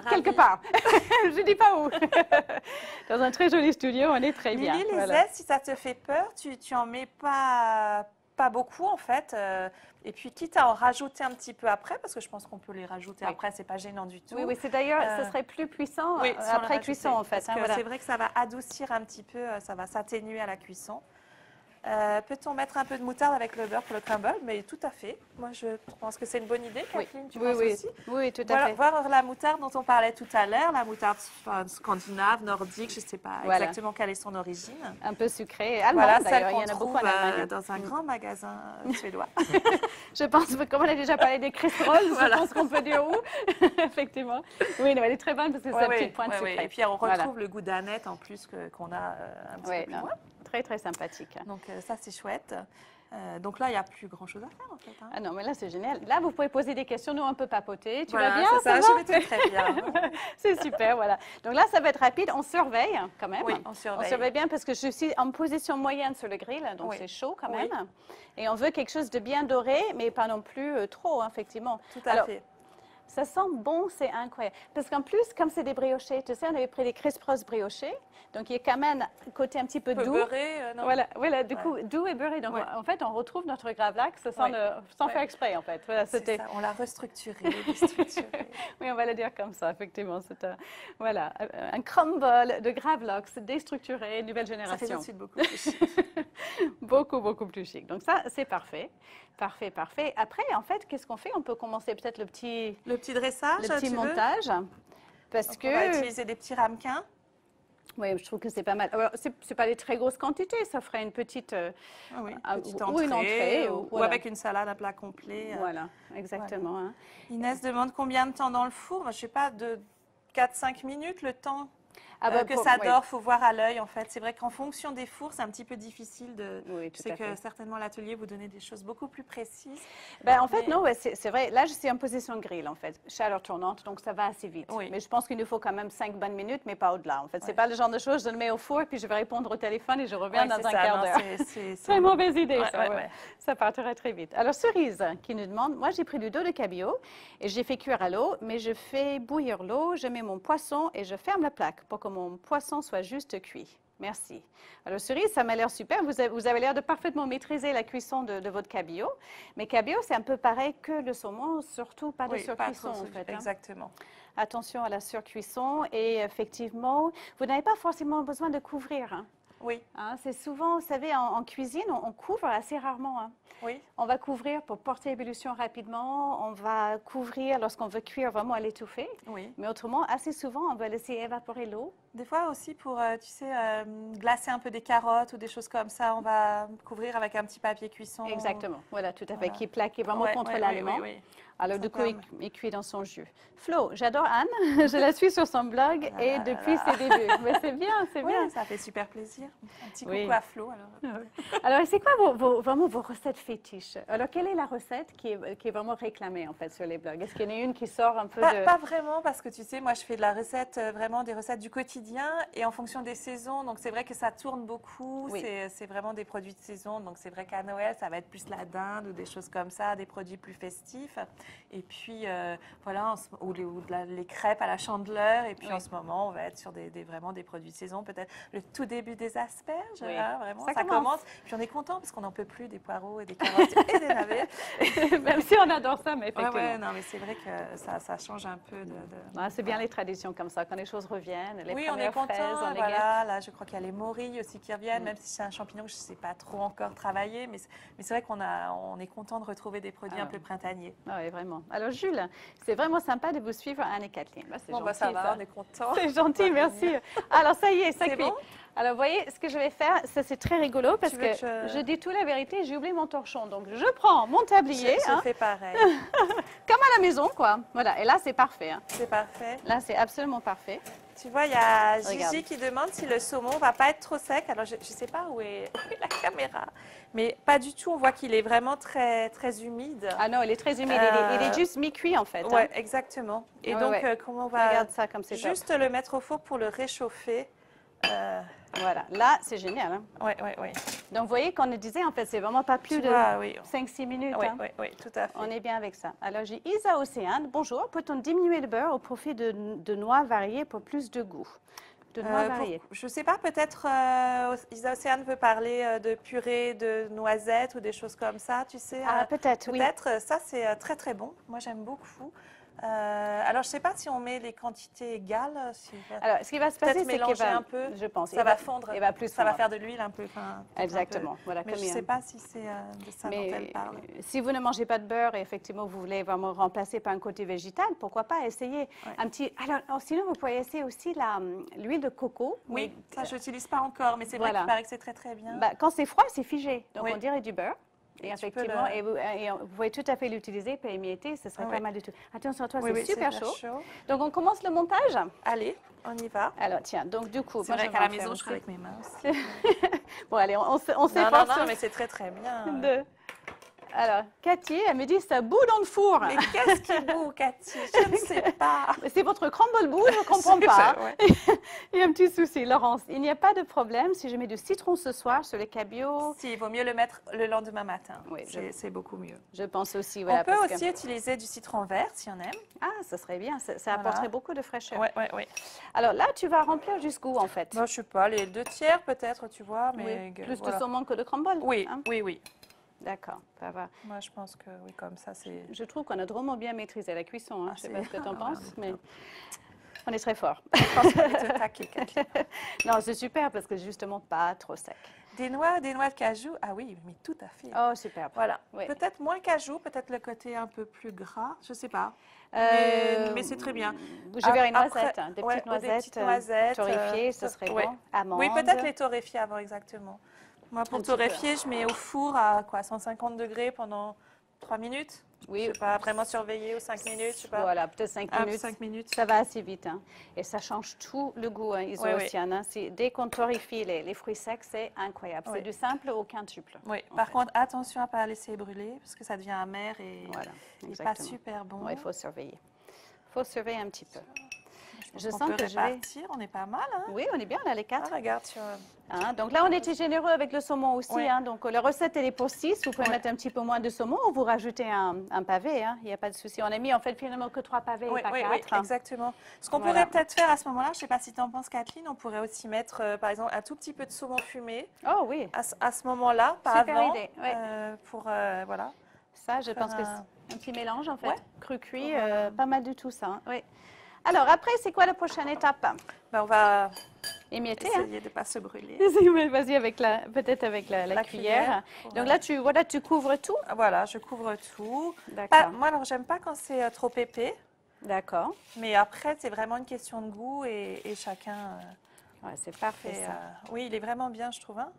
quelque part. Je dis pas où. Dans un très joli studio, on est très bien. Lily, les ailes, si ça te fait peur, tu, tu en mets pas pas beaucoup en fait. Euh, et puis quitte à en rajouter un petit peu après, parce que je pense qu'on peut les rajouter après, c'est pas gênant du tout. Oui, oui c'est d'ailleurs, ce euh, serait plus puissant euh, après cuisson en fait. Hein, c'est vrai que ça va adoucir un petit peu, ça va s'atténuer à la cuisson. Euh, peut-on mettre un peu de moutarde avec le beurre pour le crumble? Mais tout à fait. Moi, je pense que c'est une bonne idée, Kathleen. Oui. Tu oui, oui. aussi? Oui, tout à fait. Voir la moutarde dont on parlait tout à l'heure, la moutarde scandinave, nordique, je ne sais pas exactement quelle est son origine. Un peu sucrée, allemande voilà, d'ailleurs. Il y en a beaucoup en euh, dans un grand magasin euh, suédois. je pense, comme on a déjà parlé des crisp je pense qu'on peut dire où? Effectivement. Oui, elle est très bonne parce que c'est sa petite pointe sucrée. Et puis on retrouve le goût d'aneth en plus qu'on a un petit peu plus loin très très sympathique. Donc ça c'est chouette. Euh, donc là, il n'y a plus grand-chose à faire en fait. Hein. Ah non, mais là, c'est génial. Là, vous pouvez poser des questions. Nous, on peut papoter. Tu vas bien ça, Je vais très bien. c'est super, voilà. Donc là, ça va être rapide. On surveille quand même. Oui, on surveille. On surveille bien parce que je suis en position moyenne sur le grill, donc c'est chaud quand même. Et on veut quelque chose de bien doré, mais pas non plus euh, trop, hein, effectivement. Tout à fait. Ça sent bon, c'est incroyable. Parce qu'en plus, comme c'est des briochés, tu sais, on avait pris des crisp briochés. Donc, il y a quand même un côté un petit peu, doux. beurré, euh, non? Voilà, voilà du coup, doux et beurré. Donc, en fait, on retrouve notre gravlax sans, sans faire exprès, en fait. Voilà, ça, on l'a restructuré, oui, on va le dire comme ça, effectivement. C'est un, voilà, un crumble de gravlax déstructuré, nouvelle génération. Ça fait beaucoup plus chic. beaucoup, beaucoup plus chic. Donc, ça, c'est parfait. Parfait, parfait. Après, en fait, qu'est-ce qu'on fait? On peut commencer peut-être le petit... Le petit dressage, Le petit montage. Parce que... On va utiliser des petits ramequins. Oui, je trouve que c'est pas mal. Ce n'est pas des très grosses quantités, ça ferait une petite, euh, ah oui, petite entrée, ou une entrée. Ou, avec une salade à plat complet. Euh. Voilà, exactement. Hein. Inès demande combien de temps dans le four? Je ne sais pas, de 4-5 minutes, le temps? Ah bah, euh, que ça dort, il faut voir à l'œil en fait. C'est vrai qu'en fonction des fours, c'est un petit peu difficile de. Oui, je sais que certainement l'atelier vous donnez des choses beaucoup plus précises. Ben, en fait, non, c'est vrai. Là, je suis en position de grill en fait, chaleur tournante, donc ça va assez vite. Oui. Mais je pense qu'il nous faut quand même 5 bonnes minutes, mais pas au-delà. En fait, c'est pas le genre de choses, je le mets au four, puis je vais répondre au téléphone et je reviens dans un quart d'heure. C'est une mauvaise idée, ça. Ça partirait très vite. Alors, Cerise qui nous demande, moi j'ai pris du dos de cabillaud et j'ai fait cuire à l'eau, mais je fais bouillir l'eau, je mets mon poisson et je ferme la plaque pour que mon poisson soit juste cuit. Merci. Alors, cerise, ça m'a l'air super. Vous avez, l'air de parfaitement maîtriser la cuisson de, votre cabillaud. Mais cabillaud, c'est un peu pareil que le saumon, surtout pas de surcuisson, en fait. Hein. Exactement. Attention à la surcuisson. Et effectivement, vous n'avez pas forcément besoin de couvrir. Hein. Oui. Hein, c'est souvent, vous savez, en, en cuisine, on, on couvre assez rarement. hein. Oui. On va couvrir pour porter ébullition rapidement. On va couvrir lorsqu'on veut cuire vraiment à l'étouffer. Oui. Mais autrement, assez souvent, on va laisser évaporer l'eau. Des fois aussi pour, euh, tu sais, euh, glacer un peu des carottes ou des choses comme ça, on va couvrir avec un petit papier cuisson. Exactement. Voilà, tout à fait. Qui est plaqué vraiment Ouais, contre ouais, l'aliment. Oui, oui, Alors, Ça du coup, il, permet. il cuit dans son jus. Flo, j'adore Anne. Je la suis sur son blog Ah et depuis ses débuts. Mais c'est bien, c'est bien. Ça fait super plaisir. Un petit coucou à Flo. Alors. Alors, c'est quoi vos, vos- vraiment vos recettes fétiches? Alors, quelle est la recette qui est, qui est vraiment réclamée en fait sur les blogs? Est-ce qu'il y en a une qui sort un peu Pas, de... pas vraiment parce que tu sais, moi je fais de la recette, euh, vraiment des recettes du quotidien et en fonction des saisons. Donc c'est vrai que ça tourne beaucoup. Oui. C'est- vraiment des produits de saison. Donc c'est vrai qu'à Noël, ça va être plus la dinde ou des choses comme ça, des produits plus festifs. Et puis euh, voilà, ou, les, ou la- les crêpes à la chandeleur. Et puis Oui. en ce moment, on va être sur des, des- vraiment des produits de saison. Peut-être le tout début des asperges. Oui. hein, vraiment, Ça ça, commence. commence. Puis on est content parce qu'on n'en peut plus des poireaux et des carottes et des navets. Même si on adore ça, mais Ouais, effectivement. ouais, non, mais c'est vrai que ça, ça change un peu de. de- Ah, c'est bien les traditions comme ça, quand les choses reviennent, les oui, on est content. fraises, voilà, là, je crois qu'il y a les morilles aussi qui reviennent, même si c'est un champignon que je ne sais pas trop encore travailler. Mais, c'est- mais c'est vrai qu'on on est content de retrouver des produits Ah un peu printaniers. Ah oui, vraiment. Alors, Jules, c'est vraiment sympa de vous suivre, Anne et Kathleen. Bah, Bon, gentil, bah, ça va, on est content. C'est gentil, merci. Alors, ça y est, ça C'est cuit. bon? Alors, vous voyez, ce que je vais faire, ça c'est très rigolo parce que, que je- je dis tout la vérité, j'ai oublié mon torchon. Donc, je prends mon tablier, Je, je hein, fais pareil. comme à la maison, quoi. Voilà, et là, c'est parfait. hein. c'est parfait. Là, c'est absolument parfait. Tu vois, il y a Regarde. Gigi qui demande si le saumon va pas être trop sec. Alors, je ne sais pas où est, où est la caméra, mais pas du tout. On voit qu'il est vraiment très, très humide. Ah non, il est très humide. Il est- Il, est, Euh, juste mi-cuit, en fait. hein. ouais, exactement. Et Ouais, donc, ouais. euh, comment on va Regarde ça comme c'est top. juste le mettre au four pour le réchauffer? Euh, Voilà, là, c'est génial. hein. Ouais, ouais, ouais. Donc, vous voyez qu'on disait, en fait, c'est vraiment pas plus Tu de oui. 5-6 minutes. Oui, hein. oui, oui, tout à fait. On est bien avec ça. Alors, j'ai Isa Océane. Bonjour. Peut-on diminuer le beurre au profit de, de noix variées pour plus de goût? De noix Euh, pour- variées. je ne sais pas, peut-être euh, Isa Océane veut parler euh, de purée de noisettes ou des choses comme ça, tu sais. Ah, euh, peut-être, oui. Peut-être, ça c'est très très bon. Moi j'aime beaucoup. Euh, alors je ne sais pas si on met les quantités égales. euh, Si, Alors, ce qui va se passer, c'est mélanger va, un peu. je pense, ça va fondre. Il va plus ça va faire de l'huile un peu. enfin, peut-être un Exactement. peu. Voilà, Mais comme je ne sais pas si c'est euh, de ça dont elle parle. si vous ne mangez pas de beurre et effectivement vous voulez vraiment remplacer par un côté végétal, pourquoi pas essayer Ouais. un petit. Alors, oh, sinon vous pouvez essayer aussi hum, l'huile de coco. Oui, mais, ça je n'utilise pas encore, mais c'est vrai qu'il paraît que c'est très très bien. bah, quand c'est froid, c'est figé. Donc Oui. on dirait du beurre. Et, effectivement, le- et vous, et vous pouvez tout à fait l'utiliser pour émietter, ce serait Ah pas mal du tout. Attention à toi, Oui, c'est oui, super chaud. Donc on commence le montage. Allez, on y va. Alors tiens, donc du coup, C'est moi, vrai qu'à la maison, je aussi. ferai avec mes mains aussi. Bon allez, on, on, Non, non, s'efforce non, mais c'est très très bien. de- Alors, Cathy, elle me dit ça bout dans le four. Mais qu'est-ce qui boue, Cathy? Je ne sais pas. C'est votre crumble bout, je ne comprends pas. ouais. Il y a un petit souci, Laurence. Il n'y a pas de problème si je mets du citron ce soir sur les cabillaud. Si, il vaut mieux le mettre le lendemain matin. Oui, c'est beaucoup mieux. Je pense aussi, voilà. on peut parce que- aussi utiliser du citron vert si on aime. Ah, ça serait bien. Ça, ça Voilà. apporterait beaucoup de fraîcheur. Ouais, ouais, ouais. Alors là, tu vas remplir jusqu'où en fait? Moi, je sais pas, les deux tiers peut-être, tu vois, mais Oui, Plus voilà. de saumon que de crumble Oui, hein? oui, oui. D'accord, ça va. Moi, je pense que oui, comme ça, c'est. Je trouve qu'on a drôlement bien maîtrisé la cuisson. hein. Ah, je ne sais pas ce que tu en Ah, penses, mais on est très fort. Je pense qu'on est non, c'est super parce que justement pas trop sec. Des noix, des noix de cajou. Ah oui, mais tout à fait. Oh, super. Voilà. Oui. Peut-être moins cajou, peut-être le côté un peu plus gras, je sais pas. Euh, mais c'est très bien. Je verrai une Après- noisette, hein, des ouais, petites ou des noisettes, petites euh, noisettes, torréfiées, euh, ce serait ouais. bon. Amandes. Oui, peut-être les torréfier avant, exactement. Moi, pour torréfier, je mets au four à quoi, 150 degrés pendant 3 minutes Oui, Je sais pas, vraiment surveiller ou 5 minutes, je sais pas. Voilà, peut-être 5 Ah, minutes. 5 minutes. Ça va assez vite. hein. Et ça change tout le goût, hein, iso Oui, oui. Hein. Dès qu'on torréfie les, les fruits secs, c'est incroyable. Oui. C'est du simple au quintuple. Oui, par fait. contre, attention à ne pas laisser brûler parce que ça devient amer et Voilà, il n'est pas super bon. Il faut surveiller. Il faut surveiller un petit peu. Je sens peut que je vais- on est pas mal. Hein Oui, on est bien là, les Ah, quatre. regarde, sur... Hein, donc là, on était généreux avec le saumon aussi. Hein. donc euh, la recette, elle est pour 6. Vous pouvez mettre un petit peu moins de saumon ou vous rajoutez un, un pavé. hein. Il n'y a pas de souci. On a mis en fait finalement que trois pavés Oui, et pas quatre. exactement. Ce qu'on Voilà. pourrait peut-être faire à ce moment-là, je ne sais pas si tu en penses, Kathleen, on pourrait aussi mettre, euh, par exemple, un tout petit peu de saumon fumé Oh oui, à, ce- à ce moment-là, pas Super avant, idée, euh, pour euh, voilà. ça, je pense que c'est un petit mélange en fait. Cru cuit, pas mal du tout ça. Oui. Alors, après, c'est quoi la prochaine étape? Ben, On va émietter. Hein? Essayer de ne pas se brûler. Vas-y, avec la, peut-être avec la, la, cuillère. Donc là, tu, voilà, tu couvres tout? Voilà, je couvre tout. D'accord. Moi, alors, j'aime pas quand c'est euh, trop épais. D'accord. Mais après, c'est vraiment une question de goût et, chacun. Euh, ouais, c'est parfait. ça. Euh, oui, il est vraiment bien, je trouve. Hein.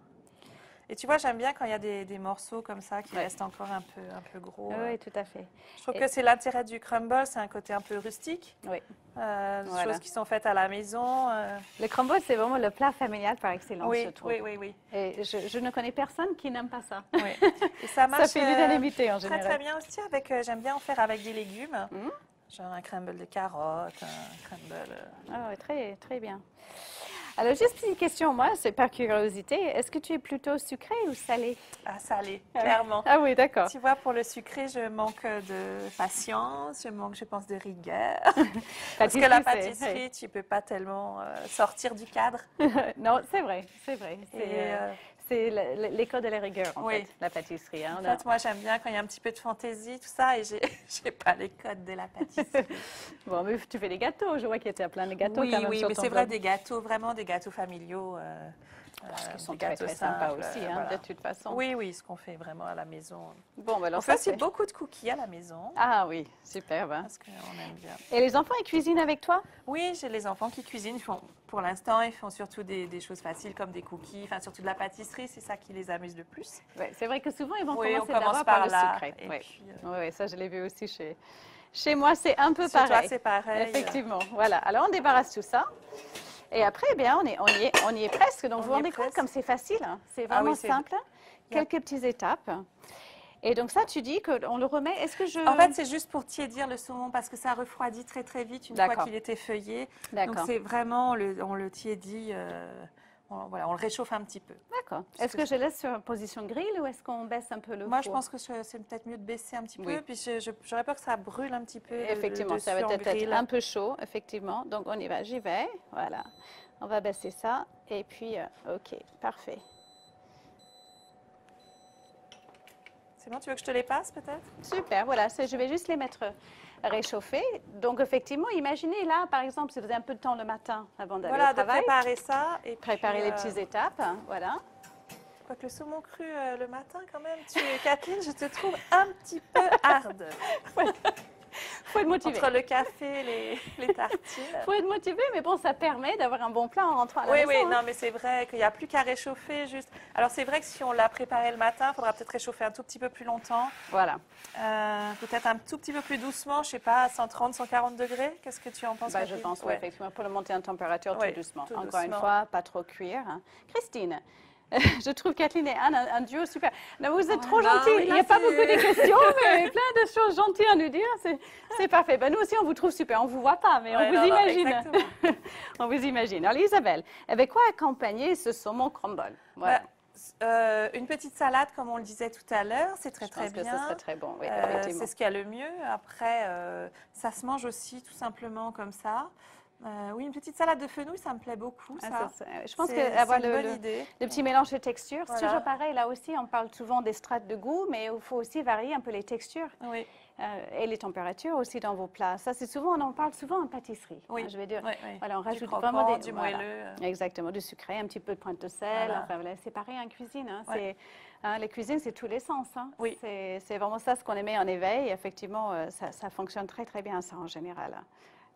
Et tu vois, j'aime bien quand il y a des, morceaux comme ça qui restent encore un peu, un peu gros. Oui, tout à fait. Je trouve que c'est l'intérêt du crumble, c'est un côté un peu rustique. Oui. Euh, des choses qui sont faites à la maison. Euh. Le crumble, c'est vraiment le plat familial par excellence, oui, je trouve. Oui, oui, oui. Et je, ne connais personne qui n'aime pas ça. Oui. Et ça marche. ça fait l'unanimité en général. Très, très bien aussi. Avec, euh, j'aime bien en faire avec des légumes. Mmh. Genre un crumble de carottes, un crumble. Ah oui, très, très bien. Alors, juste une question, moi, c'est par curiosité. Est-ce que tu es plutôt sucré ou salé? Ah, salé, clairement. Ah oui, d'accord. Tu vois, pour le sucré, je manque de patience, je manque, je pense, de rigueur. Parce que la pâtisserie, tu ne peux pas tellement euh, sortir du cadre. non, c'est vrai, c'est vrai. C'est, euh, c'est l'école de la rigueur, en fait, la pâtisserie. Hein, en fait, moi, j'aime bien quand il y a un petit peu de fantaisie, tout ça, et j'ai pas les codes de la pâtisserie. bon, mais tu fais des gâteaux. Je vois qu'il y a plein de gâteaux. Oui, quand même oui, mais c'est vrai, des gâteaux, vraiment des gâteaux familiaux. Euh, parce qu'ils sont très, très sympas aussi, hein, de toute façon. Oui, oui, ce qu'on fait vraiment à la maison. Bon, ben alors on fait aussi beaucoup de cookies à la maison. Ah oui, superbe. Parce qu'on aime bien. Et les enfants, ils cuisinent avec toi? Oui, j'ai les enfants qui cuisinent. Ils font, pour l'instant, ils font surtout des, choses faciles comme des cookies, enfin surtout de la pâtisserie. C'est ça qui les amuse le plus. Ouais, c'est vrai que souvent, ils vont commencer d'abord par, le sucré. Oui, euh, ouais, ça, je l'ai vu aussi chez... Chez moi, c'est un peu pareil. Toi, c'est pareil. Effectivement. Voilà. Alors, on débarrasse tout ça. Et après, eh bien, on, est, on, y est, on y est presque. Donc, vous vous rendez compte comme c'est facile. Hein. C'est ah vraiment simple. Quelques petites étapes. Et donc ça, tu dis qu'on le remet. Est-ce que je... En fait, c'est juste pour tiédir le saumon parce que ça refroidit très très vite une fois qu'il était feuillé. Donc c'est vraiment, on le, on le tiédit. Euh, on, voilà, on le réchauffe un petit peu. D'accord. Est-ce que, je laisse sur position grill ou est-ce qu'on baisse un peu le Moi, je pense que c'est peut-être mieux de baisser un petit peu. Puis j'aurais peur que ça brûle un petit peu. Effectivement, ça va peut-être être un peu chaud, effectivement. Donc on y va, j'y vais. Voilà. On va baisser ça. Et puis, euh, OK, parfait. C'est bon, tu veux que je te les passe peut-être? Super, voilà. Je vais juste les mettre réchauffer. Donc, effectivement, imaginez là, par exemple, si vous avez un peu de temps le matin avant d'aller voilà, au travail. Voilà, préparer ça. Et préparer les euh, petites étapes, hein, voilà. Quoique le saumon cru euh, le matin, quand même, tu, Kathleen, je te trouve un petit peu hard. Faut être motivé. Entre le café, les, les tartines. faut être motivé, mais bon, ça permet d'avoir un bon plat en rentrant à la oui, maison. Oui, oui, hein. non, mais c'est vrai qu'il n'y a plus qu'à réchauffer juste. Alors, c'est vrai que si on l'a préparé le matin, il faudra peut-être réchauffer un tout petit peu plus longtemps. Voilà. Euh, peut-être un tout petit peu plus doucement, je sais pas, 130, 140 degrés. Qu'est-ce que tu en penses bah, Je pense, oui, effectivement, pour le monter en température tout doucement. Encore une fois, pas trop cuire. Hein. Christine, je trouve Kathleen et Anne un, duo super. vous êtes oh trop gentils. Il n'y a pas beaucoup de questions, mais plein de choses gentilles à nous dire. C'est parfait. Ben, nous aussi, on vous trouve super. On ne vous voit pas, mais on vous imagine. on vous imagine. Alors, Isabelle, avec quoi accompagner ce saumon crumble? Voilà. Ben, euh, une petite salade, comme on le disait tout à l'heure, c'est très très bien. Que ce serait très bon. Oui, euh, c'est ce qu'il y a le mieux. Après, euh, ça se mange aussi tout simplement comme ça. Euh, oui, une petite salade de fenouil, ça me plaît beaucoup. Ah, ça. je pense qu'avoir le, le, le, petit mélange de textures, c'est toujours pareil. Là aussi, on parle souvent des strates de goût, mais il faut aussi varier un peu les textures. Oui. Euh, et les températures aussi dans vos plats. Ça, c'est souvent, on en parle souvent en pâtisserie. Oui. je vais dire. Voilà, on rajoute vraiment des, du moelleux. Exactement, du sucré, un petit peu de pointe de sel. Enfin, voilà, c'est pareil en cuisine. Hein. C'est, hein, les cuisines, c'est tous les sens. Hein. Oui. C'est, vraiment ça ce qu'on aimait en éveil. Effectivement, euh, ça, ça, fonctionne très, très bien, ça, en général.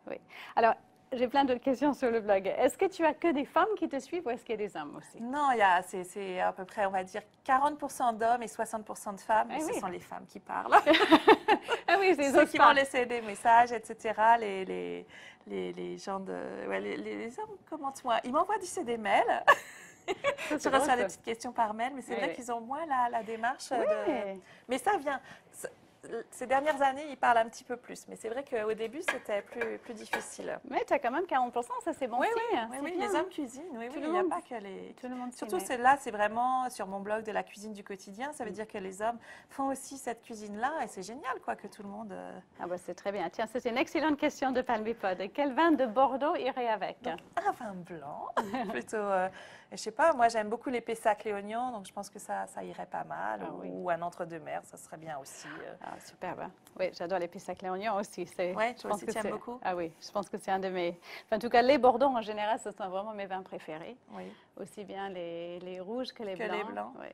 Oui. Alors, j'ai plein d'autres questions sur le blog. Est-ce que tu as que des femmes qui te suivent ou est-ce qu'il y a des hommes aussi? Non, c'est à peu près, on va dire, 40% d'hommes et 60% de femmes. Eh ce sont les femmes qui parlent. ah oui, c'est Ceux qui vont laisser des messages, etc. Les, les, les, les gens de... les, hommes commentent moins. Ils m'envoient du des mails. Je reçois des petites questions par mail, mais c'est vrai qu'ils ont moins la, la démarche. De... Mais ça vient ces dernières années, ils parlent un petit peu plus. Mais c'est vrai qu'au début, c'était plus, plus difficile. Mais tu as quand même 40 ça c'est bon oui, signe. Oui, oui, les hommes cuisinent. Oui, oui, il n'y a pas que les... Tout le monde Surtout, c'est là, c'est vraiment sur mon blog de la cuisine du quotidien. Ça veut dire que les hommes font aussi cette cuisine-là et c'est génial, quoi, que tout le monde... Euh, ah bah c'est très bien. Tiens, c'est une excellente question de Palmipod. Quel vin de Bordeaux irait avec? Un vin blanc, plutôt... Euh, je sais pas, moi j'aime beaucoup les pessacs et oignons, donc je pense que ça, ça irait pas mal. Ah ou, un entre-deux-mer, ça serait bien aussi. Euh. Ah superbe. hein. Oui, j'adore les pistes à clé oignon aussi. c'est- Ouais, je pense aussi, que tu beaucoup? Ah oui, je pense que c'est un de mes... enfin, en tout cas, les Bordeaux, en général, ce sont vraiment mes vins préférés. Oui. Aussi bien les, les rouges que les Que les blancs. blancs. Oui.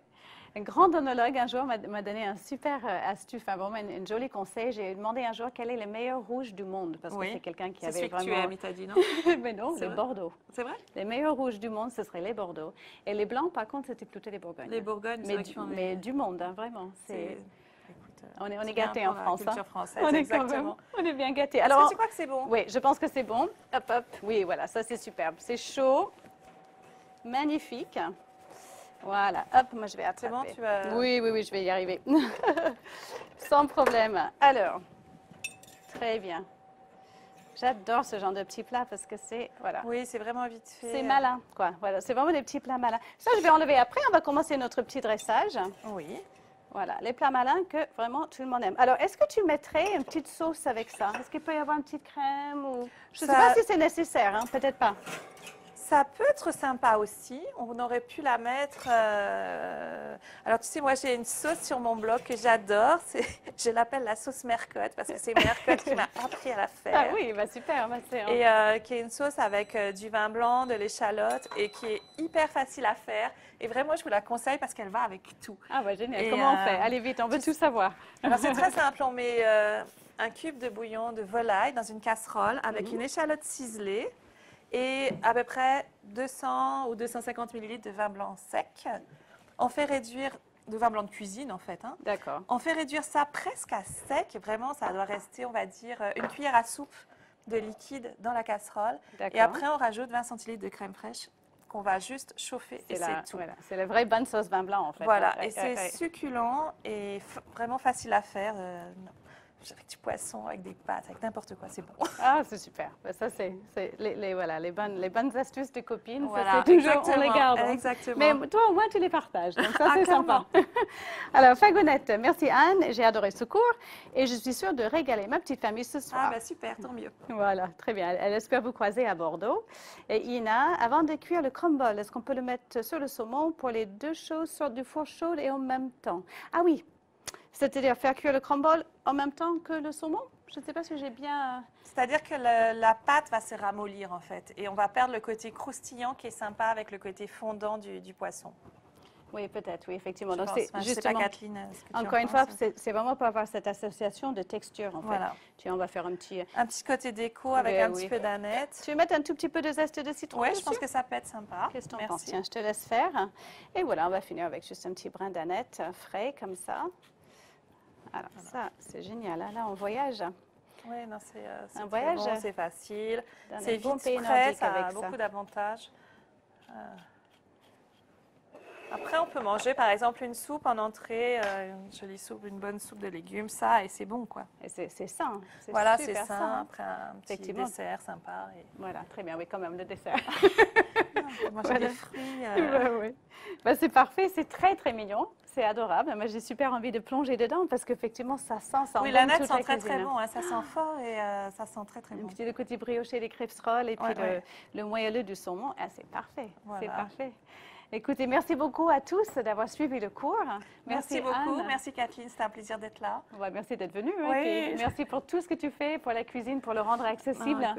Un grand onologue, un jour, m'a donné un super euh, astuce, enfin, vraiment un, joli conseil. J'ai demandé un jour quel est le meilleur rouge du monde, parce Oui. que c'est quelqu'un qui C'est avait celui que tu vraiment... aimes, t'a dit, non? Mais non, C'est les Bordeaux. C'est vrai? Les meilleurs rouges du monde, ce seraient les Bordeaux. Et les blancs, par contre, c'était plutôt les Bourgognes. Les Bourgognes, mais, du, mais monde, hein, vraiment. c'est- euh, On est, on est gâtés en la France. hein. culture française, On est, exactement. même- on est bien gâtés. Est-ce Alors, que tu crois que c'est bon? oui, je pense que c'est bon. Hop, hop. Oui, voilà, ça c'est superbe. C'est chaud, magnifique. Voilà, hop, moi je vais C'est attraper. bon, tu vas... Oui, oui, oui, je vais y arriver. Sans problème. Alors, très bien. J'adore ce genre de petits plats parce que c'est, voilà. Oui, c'est vraiment vite fait. C'est malin, quoi. Voilà, c'est vraiment des petits plats malins. Ça, je vais enlever après. On va commencer notre petit dressage. Oui. Voilà, les plats malins que vraiment tout le monde aime. Alors, est-ce que tu mettrais une petite sauce avec ça? Est-ce qu'il peut y avoir une petite crème ou... Je ne sais pas si c'est nécessaire, hein, peut-être pas. Ça peut être sympa aussi. On aurait pu la mettre. euh, Alors, tu sais, moi, j'ai une sauce sur mon blog que j'adore. Je l'appelle la sauce Mercotte parce que c'est Mercotte qui m'a appris à la faire. Ah oui, bah super, bah. Et euh, qui est une sauce avec euh, du vin blanc, de l'échalote et qui est hyper facile à faire. Et vraiment, je vous la conseille parce qu'elle va avec tout. Ah bah génial, Et, comment on fait? Allez vite, on veut tout savoir. Alors, c'est très simple. On met un cube de bouillon de volaille dans une casserole avec Mhm. une échalote ciselée et à peu près 200 ou 250 millilitres de vin blanc sec. On fait réduire de vin blanc de cuisine en fait. hein. D'accord. On fait réduire ça presque à sec. Vraiment, ça doit rester, on va dire, une cuillère à soupe de liquide dans la casserole. Et après, on rajoute 20 centilitres de crème fraîche qu'on va juste chauffer et c'est tout. voilà, c'est la vraie bonne sauce vin blanc en fait. Voilà, Ouais, et ouais, c'est ouais. succulent et vraiment facile à faire. euh, avec du poisson, avec des pâtes, avec n'importe quoi, c'est bon. Ah, c'est super. Bah, ça, c'est les, les- voilà, les, bonnes, les bonnes astuces de copines. Voilà, c'est toujours, on les exactement, garde. hein. exactement. Mais toi, au moins, tu les partages. Donc, ça, Ah, c'est sympa. Alors, Fagonette, merci Anne. J'ai adoré ce cours et je suis sûre de régaler ma petite famille ce soir. Ah, bah super, tant mieux. Voilà, très bien. Elle, espère vous croiser à Bordeaux. Et Ina, avant de cuire le crumble, est-ce qu'on peut le mettre sur le saumon pour les deux choses sur du four chaud et en même temps? Ah oui, c'est-à-dire faire cuire le crumble en même temps que le saumon? Je ne sais pas si j'ai bien... C'est-à-dire que le- la pâte va se ramollir en fait et on va perdre le côté croustillant qui est sympa avec le côté fondant du, du poisson. Oui, peut-être, oui, effectivement. Je Donc, c'est Enfin, sais pas, justement... Kathleen, euh, ce Encore une fois, c'est vraiment pour avoir cette association de texture, en fait. Voilà. Tiens, on va faire un petit... Un petit côté déco avec un oui. petit peu d'aneth. Tu veux mettre un tout petit peu de zeste de citron Oui, je pense que ça peut être sympa. Qu'est-ce que. Tiens, je te laisse faire. Et voilà, on va finir avec juste un petit brin d'aneth euh, frais, comme ça. Alors, ça, c'est génial. hein. Là, on voyage Oui, non, c'est euh, Un voyage bon, c'est facile. C'est bon vite pays prêt, ça a avec ça. beaucoup d'avantages. Euh, Après, on peut manger par exemple une soupe en entrée, euh, une jolie soupe, une bonne soupe de légumes, ça, et c'est bon quoi. Et c'est sain. Voilà, c'est sain. Après un petit dessert sympa. Et... Voilà, très bien. Oui, quand même, le dessert. On mange Voilà. des fruits. euh, Ouais, ouais. Bah, c'est parfait. C'est très, très mignon. C'est adorable. Moi, j'ai super envie de plonger dedans parce qu'effectivement, ça sent, ça Oui, la nette toute sent très cuisine. très bon, hein, ça sent fort et euh, ça sent très très bon. petit le côté brioché des crêpes rolls et puis Ouais, le, ouais. le moelleux du saumon. Ah, c'est parfait. C'est parfait. Écoutez, merci beaucoup à tous d'avoir suivi le cours. Merci, beaucoup, Anne. merci Kathleen, c'était un plaisir d'être là. Ouais, merci d'être venue. hein, Oui. merci pour tout ce que tu fais pour la cuisine, pour le rendre accessible. Ah.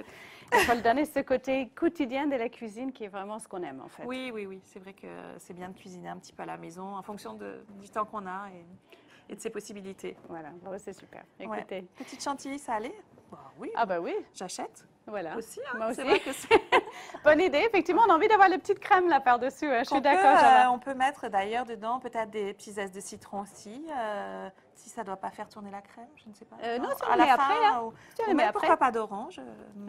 Il faut le donner ce côté quotidien de la cuisine qui est vraiment ce qu'on aime en fait. Oui, oui, oui, c'est vrai que c'est bien de cuisiner un petit peu à la maison en fonction de- du temps qu'on a et, et de ses possibilités. Voilà, Bon, c'est super. Ouais. Écoutez. Petite chantilly salée Bah Oui, Ah bah oui, j'achète voilà. aussi. hein. Moi aussi. vrai que c'est- Bonne idée. Effectivement, on a envie d'avoir la petite crème là par-dessus. hein. Je suis d'accord. euh, on peut mettre d'ailleurs dedans peut-être des petits zestes de citron aussi, euh, si ça ne doit pas faire tourner la crème, je ne sais pas. Euh, non, si on à la après, fin, hein. ou, Si on ou le met même après. pourquoi pas d'orange.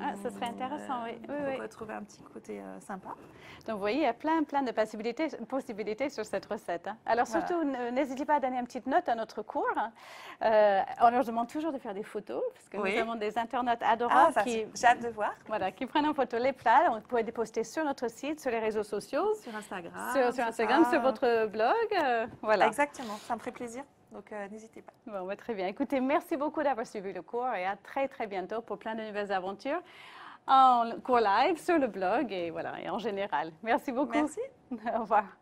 Ah, ça serait intéressant, oui. Oui, oui. retrouver un petit côté sympa. Donc, vous voyez, il y a plein, plein de possibilités, possibilités sur cette recette. hein. Alors, Voilà. surtout, n'hésitez pas à donner une petite note à notre cours. on leur demande toujours de faire des photos, parce que Oui. nous avons des internautes Ah, adorables ça, qui, j'ai hâte de voilà, qui prennent en photo les plats. On peut les poster sur notre site, sur les réseaux sociaux, sur Instagram. sur, sur Instagram, ça. sur votre blog. euh, voilà. Exactement, ça me ferait plaisir. Donc euh, n'hésitez pas. Bon, bah, très bien. Écoutez, merci beaucoup d'avoir suivi le cours et à très, très bientôt pour plein de nouvelles aventures en cours live sur le blog et voilà, et en général. Merci beaucoup. Merci. Au revoir.